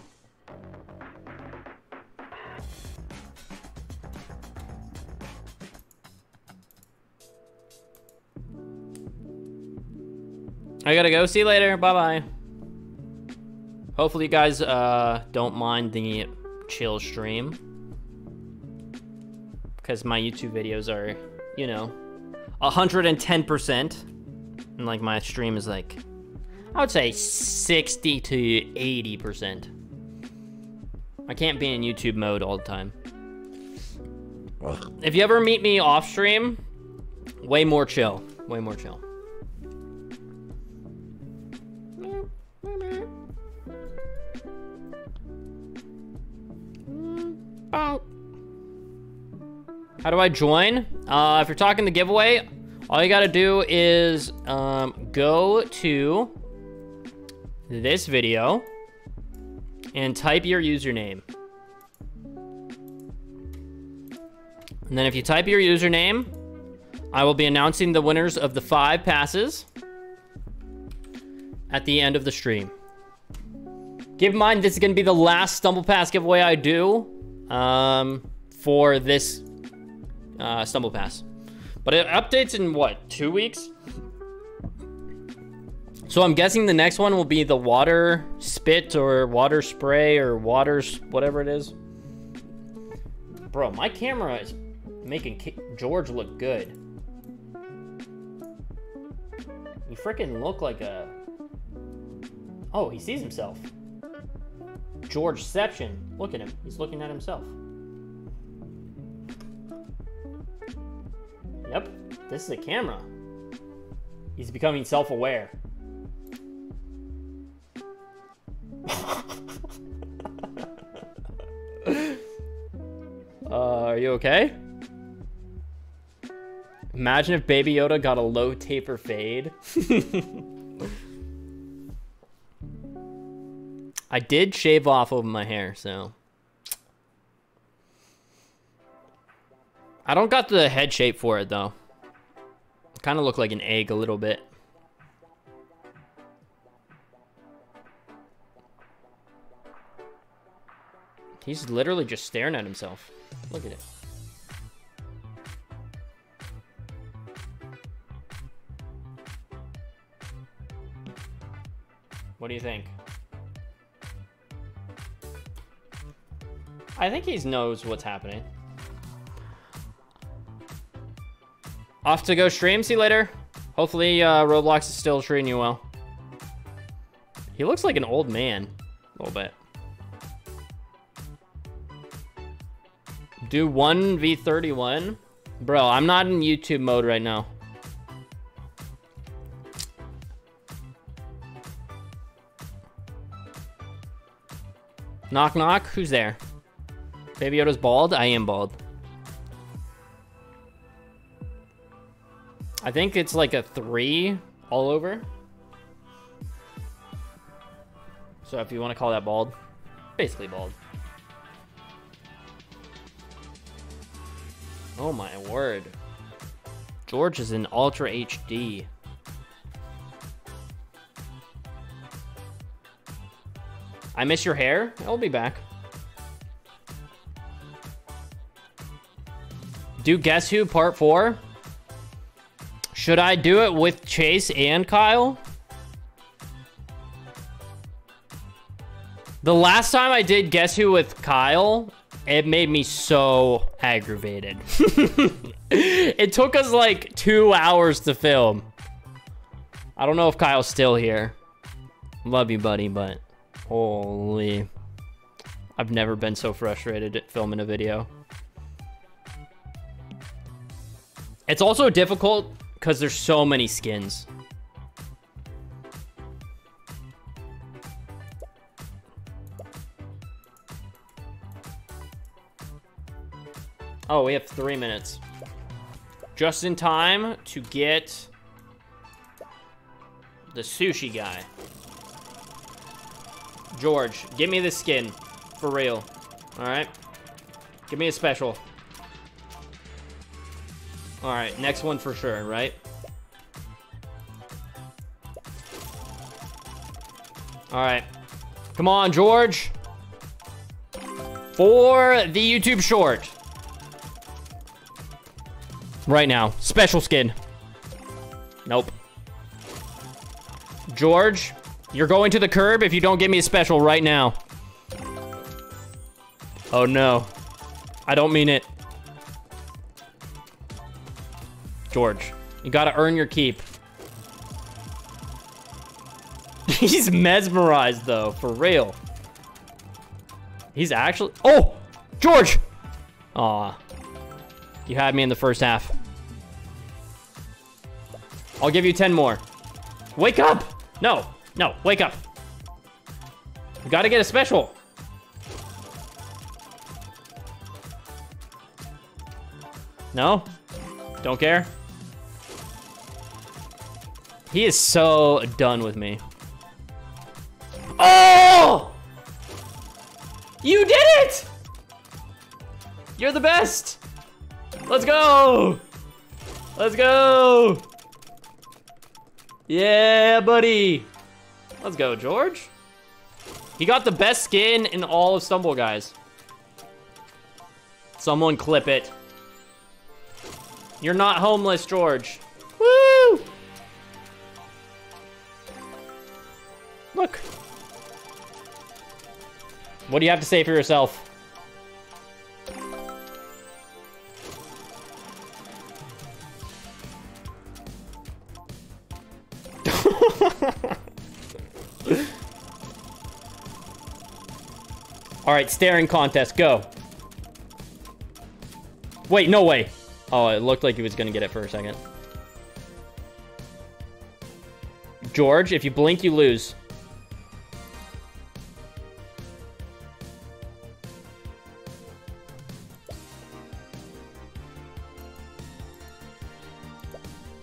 I gotta go. See you later. Bye-bye. Hopefully you guys uh, don't mind the chill stream. Because my YouTube videos are, you know, 110%. And like my stream is like, I would say 60 to 80%. I can't be in YouTube mode all the time. If you ever meet me off stream, way more chill. Way more chill. How do I join? Uh, if you're talking the giveaway, all you gotta do is um, go to this video and type your username. And then if you type your username, I will be announcing the winners of the five passes at the end of the stream. Keep in mind, this is gonna be the last Stumble Pass giveaway I do um, for this uh, Stumble Pass. But it updates in what, two weeks? So I'm guessing the next one will be the water spit or water spray or water, whatever it is. Bro, my camera is making George look good. You freaking look like a... Oh, he sees himself. Georgeception. Look at him. He's looking at himself. Yep, this is a camera. He's becoming self-aware. uh, are you okay? Imagine if Baby Yoda got a low taper fade. I did shave off over my hair, so. I don't got the head shape for it, though. Kind of look like an egg a little bit. He's literally just staring at himself. Look at it. What do you think? I think he knows what's happening. Off to go stream. See you later. Hopefully, uh, Roblox is still treating you well. He looks like an old man. A little bit. Do 1v31? Bro, I'm not in YouTube mode right now. Knock, knock. Who's there? Baby Yoda's bald? I am bald. I think it's like a three all over. So if you want to call that bald, basically bald. Oh my word. George is in Ultra HD. I miss your hair. I'll be back. Do Guess Who Part 4? Should I do it with Chase and Kyle? The last time I did Guess Who with Kyle, it made me so aggravated. it took us like two hours to film. I don't know if Kyle's still here. Love you, buddy, but holy. I've never been so frustrated at filming a video. It's also difficult because there's so many skins. Oh, we have three minutes. Just in time to get the sushi guy. George, give me the skin. For real. Alright? Give me a special. Alright, next one for sure, right? Alright. Come on, George. For the YouTube short. Right now. Special skin. Nope. George, you're going to the curb if you don't give me a special right now. Oh no. I don't mean it. George, you gotta earn your keep. He's mesmerized though, for real. He's actually- Oh! George! Aw. You had me in the first half. I'll give you 10 more. Wake up! No, no, wake up. You gotta get a special. No? Don't care? He is so done with me. Oh! You did it! You're the best! Let's go! Let's go! Yeah, buddy! Let's go, George. He got the best skin in all of Stumble Guys. Someone clip it. You're not homeless, George. Woo! Look. What do you have to say for yourself? All right, staring contest, go. Wait, no way. Oh, it looked like he was gonna get it for a second. George, if you blink, you lose.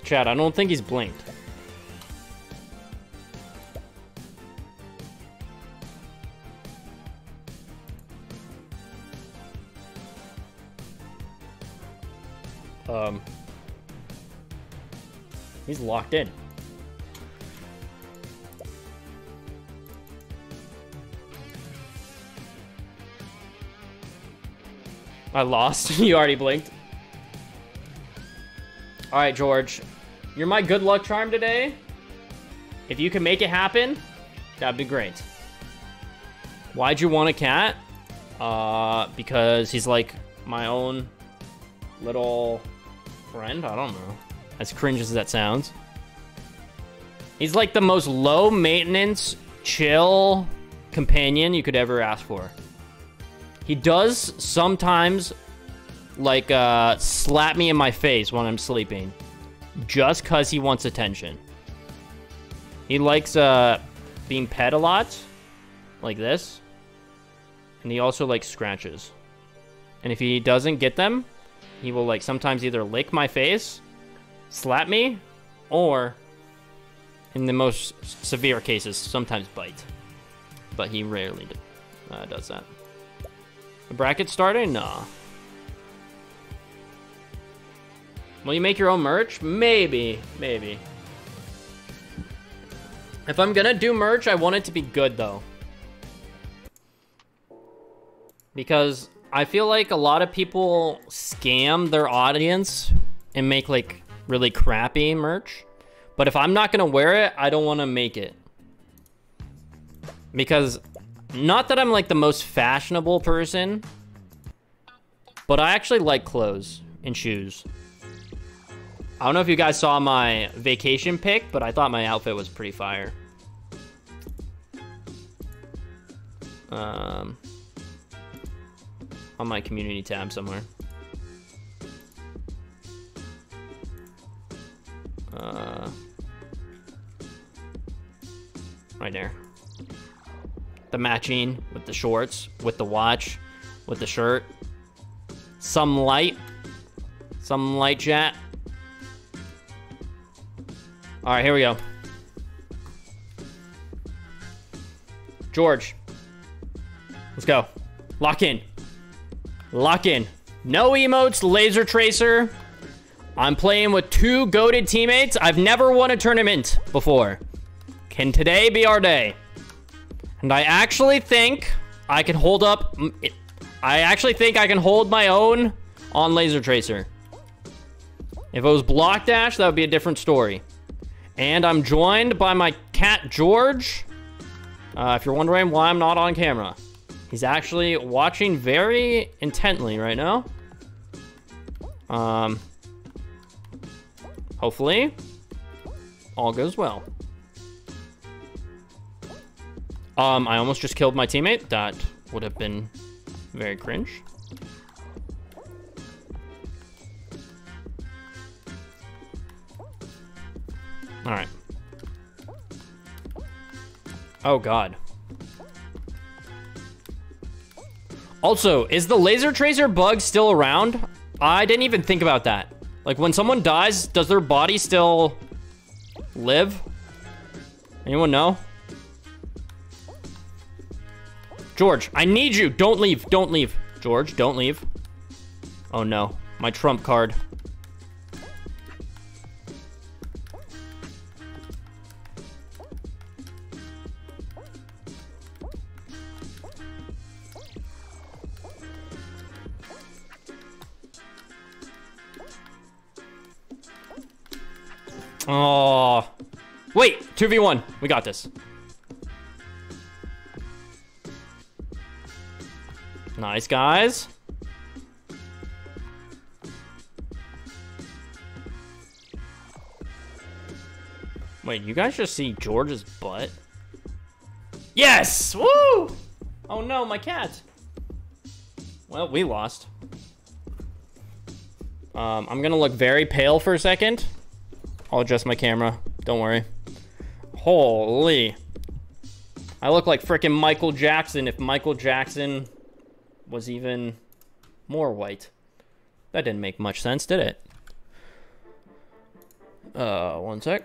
Chad, I don't think he's blinked. Um, he's locked in. I lost. you already blinked. All right, George. You're my good luck charm today. If you can make it happen, that'd be great. Why'd you want a cat? Uh, because he's like my own little friend? I don't know. As cringe as that sounds. He's like the most low maintenance, chill companion you could ever ask for. He does sometimes like uh, slap me in my face when I'm sleeping just because he wants attention. He likes uh, being pet a lot, like this. And he also likes scratches. And if he doesn't get them, he will like sometimes either lick my face, slap me, or in the most severe cases, sometimes bite. But he rarely uh, does that. The bracket starting? Nah. Will you make your own merch? Maybe. Maybe. If I'm gonna do merch, I want it to be good, though. Because I feel like a lot of people scam their audience and make, like, really crappy merch. But if I'm not gonna wear it, I don't want to make it. Because, not that I'm, like, the most fashionable person, but I actually like clothes and shoes. I don't know if you guys saw my vacation pic, but I thought my outfit was pretty fire. Um, on my community tab somewhere. Uh, right there. The matching with the shorts, with the watch, with the shirt. Some light. Some light chat. All right, here we go. George. Let's go. Lock in. Lock in. No emotes, laser tracer. I'm playing with two goaded teammates. I've never won a tournament before. Can today be our day? And I actually think I can hold up... I actually think I can hold my own on laser tracer. If it was block dash, that would be a different story. And I'm joined by my cat, George. Uh, if you're wondering why I'm not on camera. He's actually watching very intently right now. Um, hopefully, all goes well. Um, I almost just killed my teammate. That would have been very cringe. All right. Oh, God. Also, is the laser tracer bug still around? I didn't even think about that. Like, when someone dies, does their body still live? Anyone know? George, I need you. Don't leave. Don't leave. George, don't leave. Oh, no. My trump card. Oh. Wait, 2v1. We got this. Nice, guys. Wait, you guys just see George's butt? Yes! Woo! Oh no, my cat. Well, we lost. Um, I'm gonna look very pale for a second. I'll adjust my camera. Don't worry. Holy. I look like freaking Michael Jackson if Michael Jackson was even more white. That didn't make much sense, did it? Uh, one sec.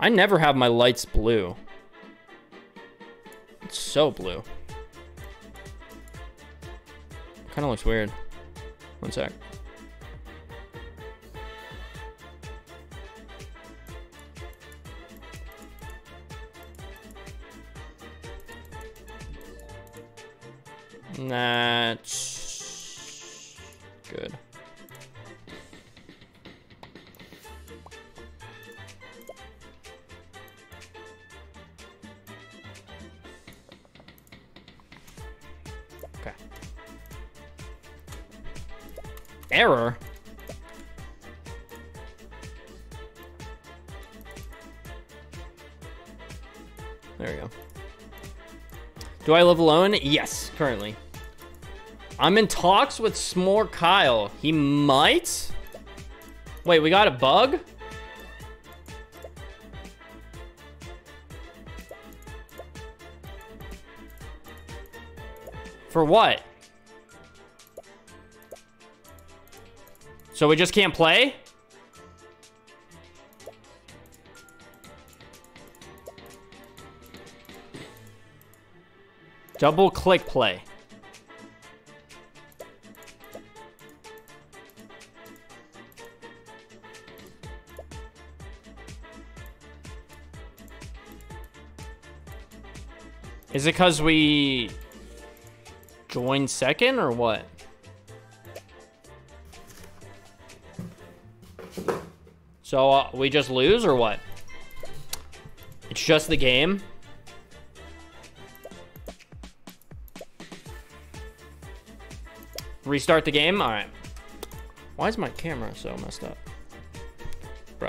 I never have my lights blue. It's so blue. Kind of looks weird. One sec. That's good. Error? There we go. Do I live alone? Yes, currently. I'm in talks with S'more Kyle. He might? Wait, we got a bug? For what? So we just can't play? Double click play. Is it because we joined second or what? So uh, we just lose or what? It's just the game. Restart the game? All right. Why is my camera so messed up? Bro.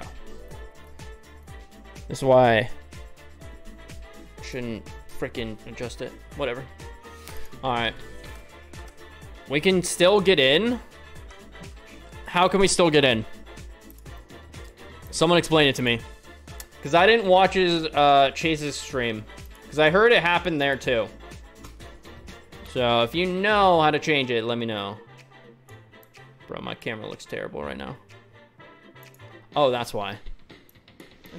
This is why I shouldn't freaking adjust it. Whatever. All right. We can still get in. How can we still get in? Someone explain it to me. Because I didn't watch his, uh, Chase's stream. Because I heard it happened there too. So if you know how to change it, let me know. Bro, my camera looks terrible right now. Oh, that's why.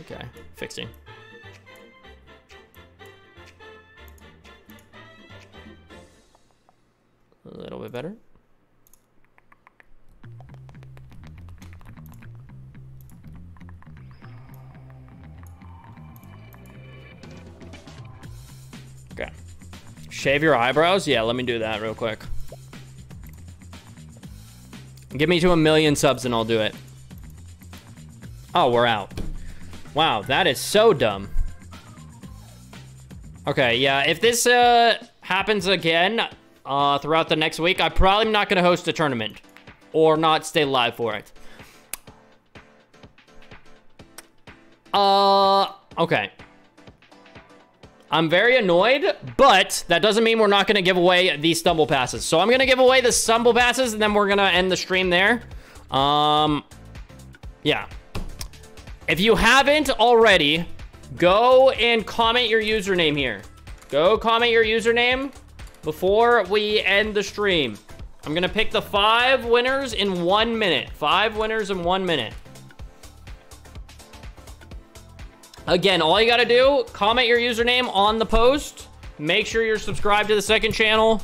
Okay, fixing. A little bit better. Shave your eyebrows? Yeah, let me do that real quick. Give me to a million subs and I'll do it. Oh, we're out. Wow, that is so dumb. Okay, yeah, if this uh, happens again uh, throughout the next week, I'm probably not going to host a tournament or not stay live for it. Uh, okay. I'm very annoyed, but that doesn't mean we're not going to give away these stumble passes. So I'm going to give away the stumble passes, and then we're going to end the stream there. Um, yeah. If you haven't already, go and comment your username here. Go comment your username before we end the stream. I'm going to pick the five winners in one minute. Five winners in one minute. Again, all you gotta do, comment your username on the post, make sure you're subscribed to the second channel,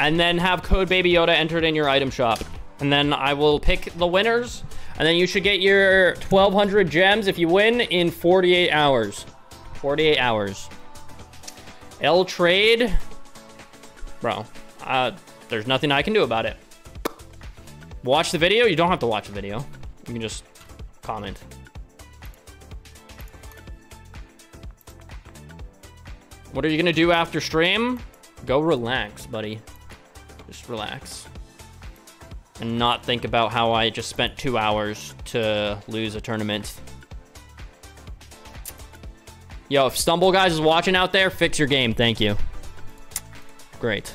and then have code Baby Yoda entered in your item shop. And then I will pick the winners, and then you should get your 1,200 gems if you win in 48 hours. 48 hours. L trade, bro, uh, there's nothing I can do about it. Watch the video, you don't have to watch the video. You can just comment. What are you gonna do after stream? Go relax, buddy. Just relax. And not think about how I just spent two hours to lose a tournament. Yo, if Stumble Guys is watching out there, fix your game. Thank you. Great.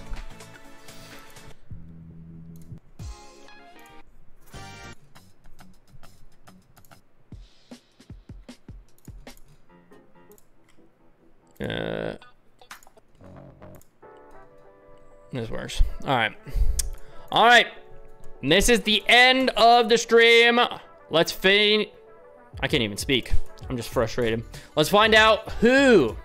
Uh, this works. All right. All right. This is the end of the stream. Let's fin. I can't even speak. I'm just frustrated. Let's find out who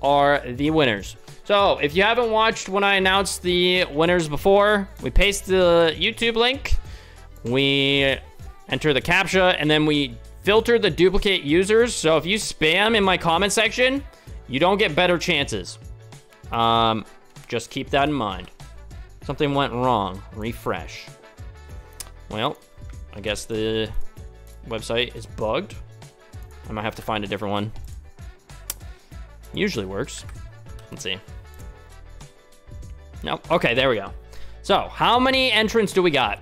are the winners. So, if you haven't watched when I announced the winners before, we paste the YouTube link, we enter the CAPTCHA, and then we filter the duplicate users. So, if you spam in my comment section, you don't get better chances. Um, just keep that in mind. Something went wrong. Refresh. Well, I guess the website is bugged. I might have to find a different one. Usually works. Let's see. Nope. Okay, there we go. So, how many entrants do we got?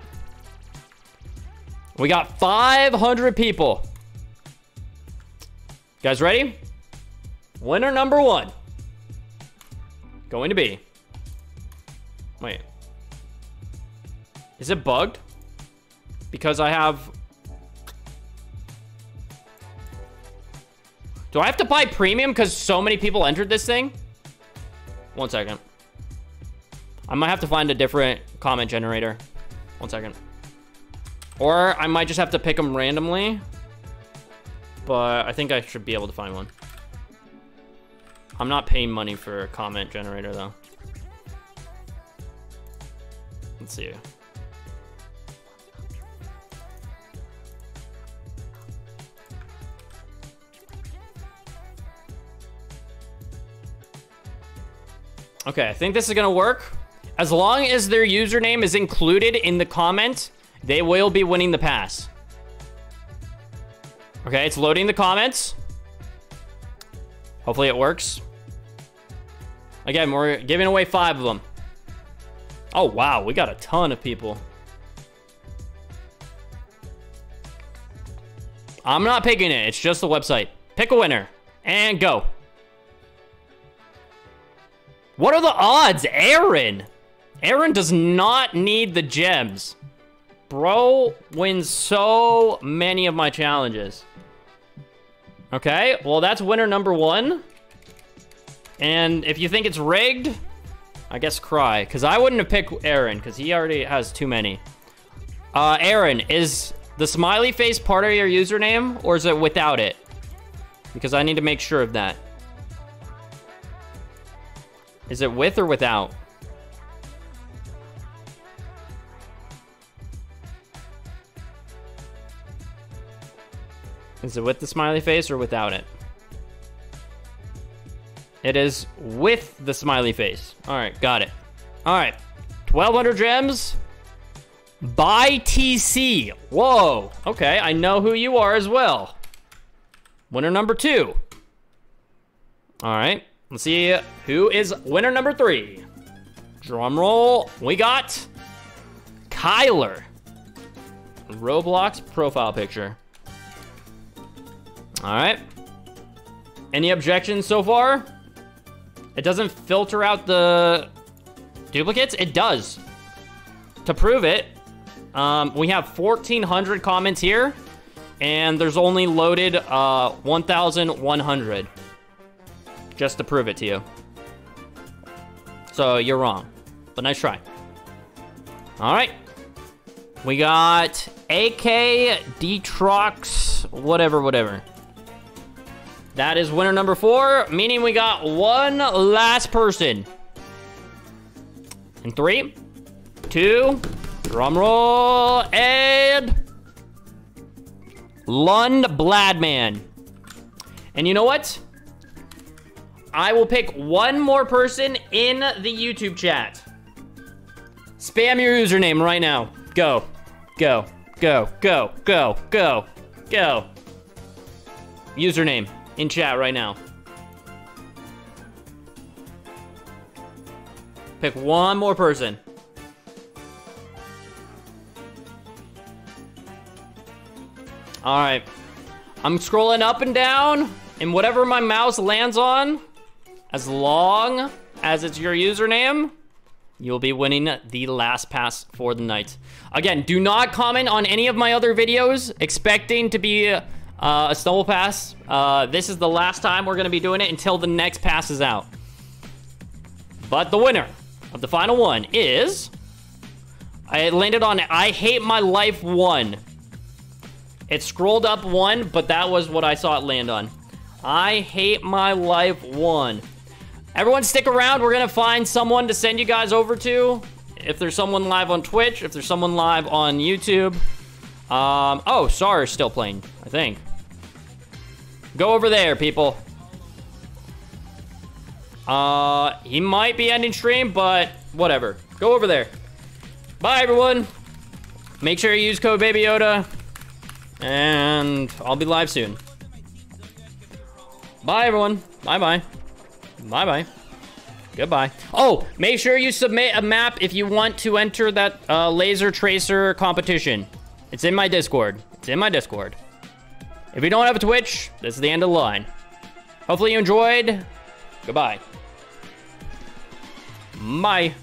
We got 500 people. You guys ready? Winner number one. Going to be. Wait. Is it bugged? Because I have... Do I have to buy premium because so many people entered this thing? One second. I might have to find a different comment generator. One second. Or I might just have to pick them randomly. But I think I should be able to find one. I'm not paying money for a comment generator though. Let's see. Okay, I think this is gonna work. As long as their username is included in the comment, they will be winning the pass. Okay, it's loading the comments. Hopefully it works. Again, we're giving away five of them. Oh, wow, we got a ton of people. I'm not picking it, it's just the website. Pick a winner, and go. What are the odds? Aaron! Aaron does not need the gems. Bro wins so many of my challenges. Okay, well, that's winner number one. And if you think it's rigged, I guess cry. Because I wouldn't have picked Aaron, because he already has too many. Uh, Aaron, is the smiley face part of your username, or is it without it? Because I need to make sure of that. Is it with or without? Is it with the smiley face or without it? It is with the smiley face. All right, got it. All right, 1,200 gems. Buy TC. Whoa. Okay, I know who you are as well. Winner number two. All right, let's see who is winner number three. Drum roll. We got Kyler. Roblox profile picture. All right. Any objections so far? It doesn't filter out the duplicates? It does. To prove it, um, we have 1,400 comments here, and there's only loaded uh, 1,100. Just to prove it to you. So you're wrong, but nice try. All right. We got AK, Detrox, whatever, whatever. That is winner number four, meaning we got one last person. In three, two, drum roll, and Lund Bladman. And you know what? I will pick one more person in the YouTube chat. Spam your username right now. Go, go, go, go, go, go, go. Username in chat right now. Pick one more person. All right. I'm scrolling up and down, and whatever my mouse lands on, as long as it's your username, you'll be winning the last pass for the night. Again, do not comment on any of my other videos expecting to be uh, a stumble pass. Uh, this is the last time we're going to be doing it until the next pass is out. But the winner of the final one is... I landed on I Hate My Life 1. It scrolled up 1, but that was what I saw it land on. I Hate My Life 1. Everyone stick around. We're going to find someone to send you guys over to. If there's someone live on Twitch, if there's someone live on YouTube. Um, oh, SAR is still playing, I think. Go over there, people. Uh, he might be ending stream, but whatever. Go over there. Bye, everyone. Make sure you use code Baby Yoda. And I'll be live soon. Bye, everyone. Bye-bye. Bye-bye. Goodbye. Oh, make sure you submit a map if you want to enter that uh, laser tracer competition. It's in my Discord. It's in my Discord. If you don't have a Twitch, this is the end of the line. Hopefully you enjoyed. Goodbye. Bye.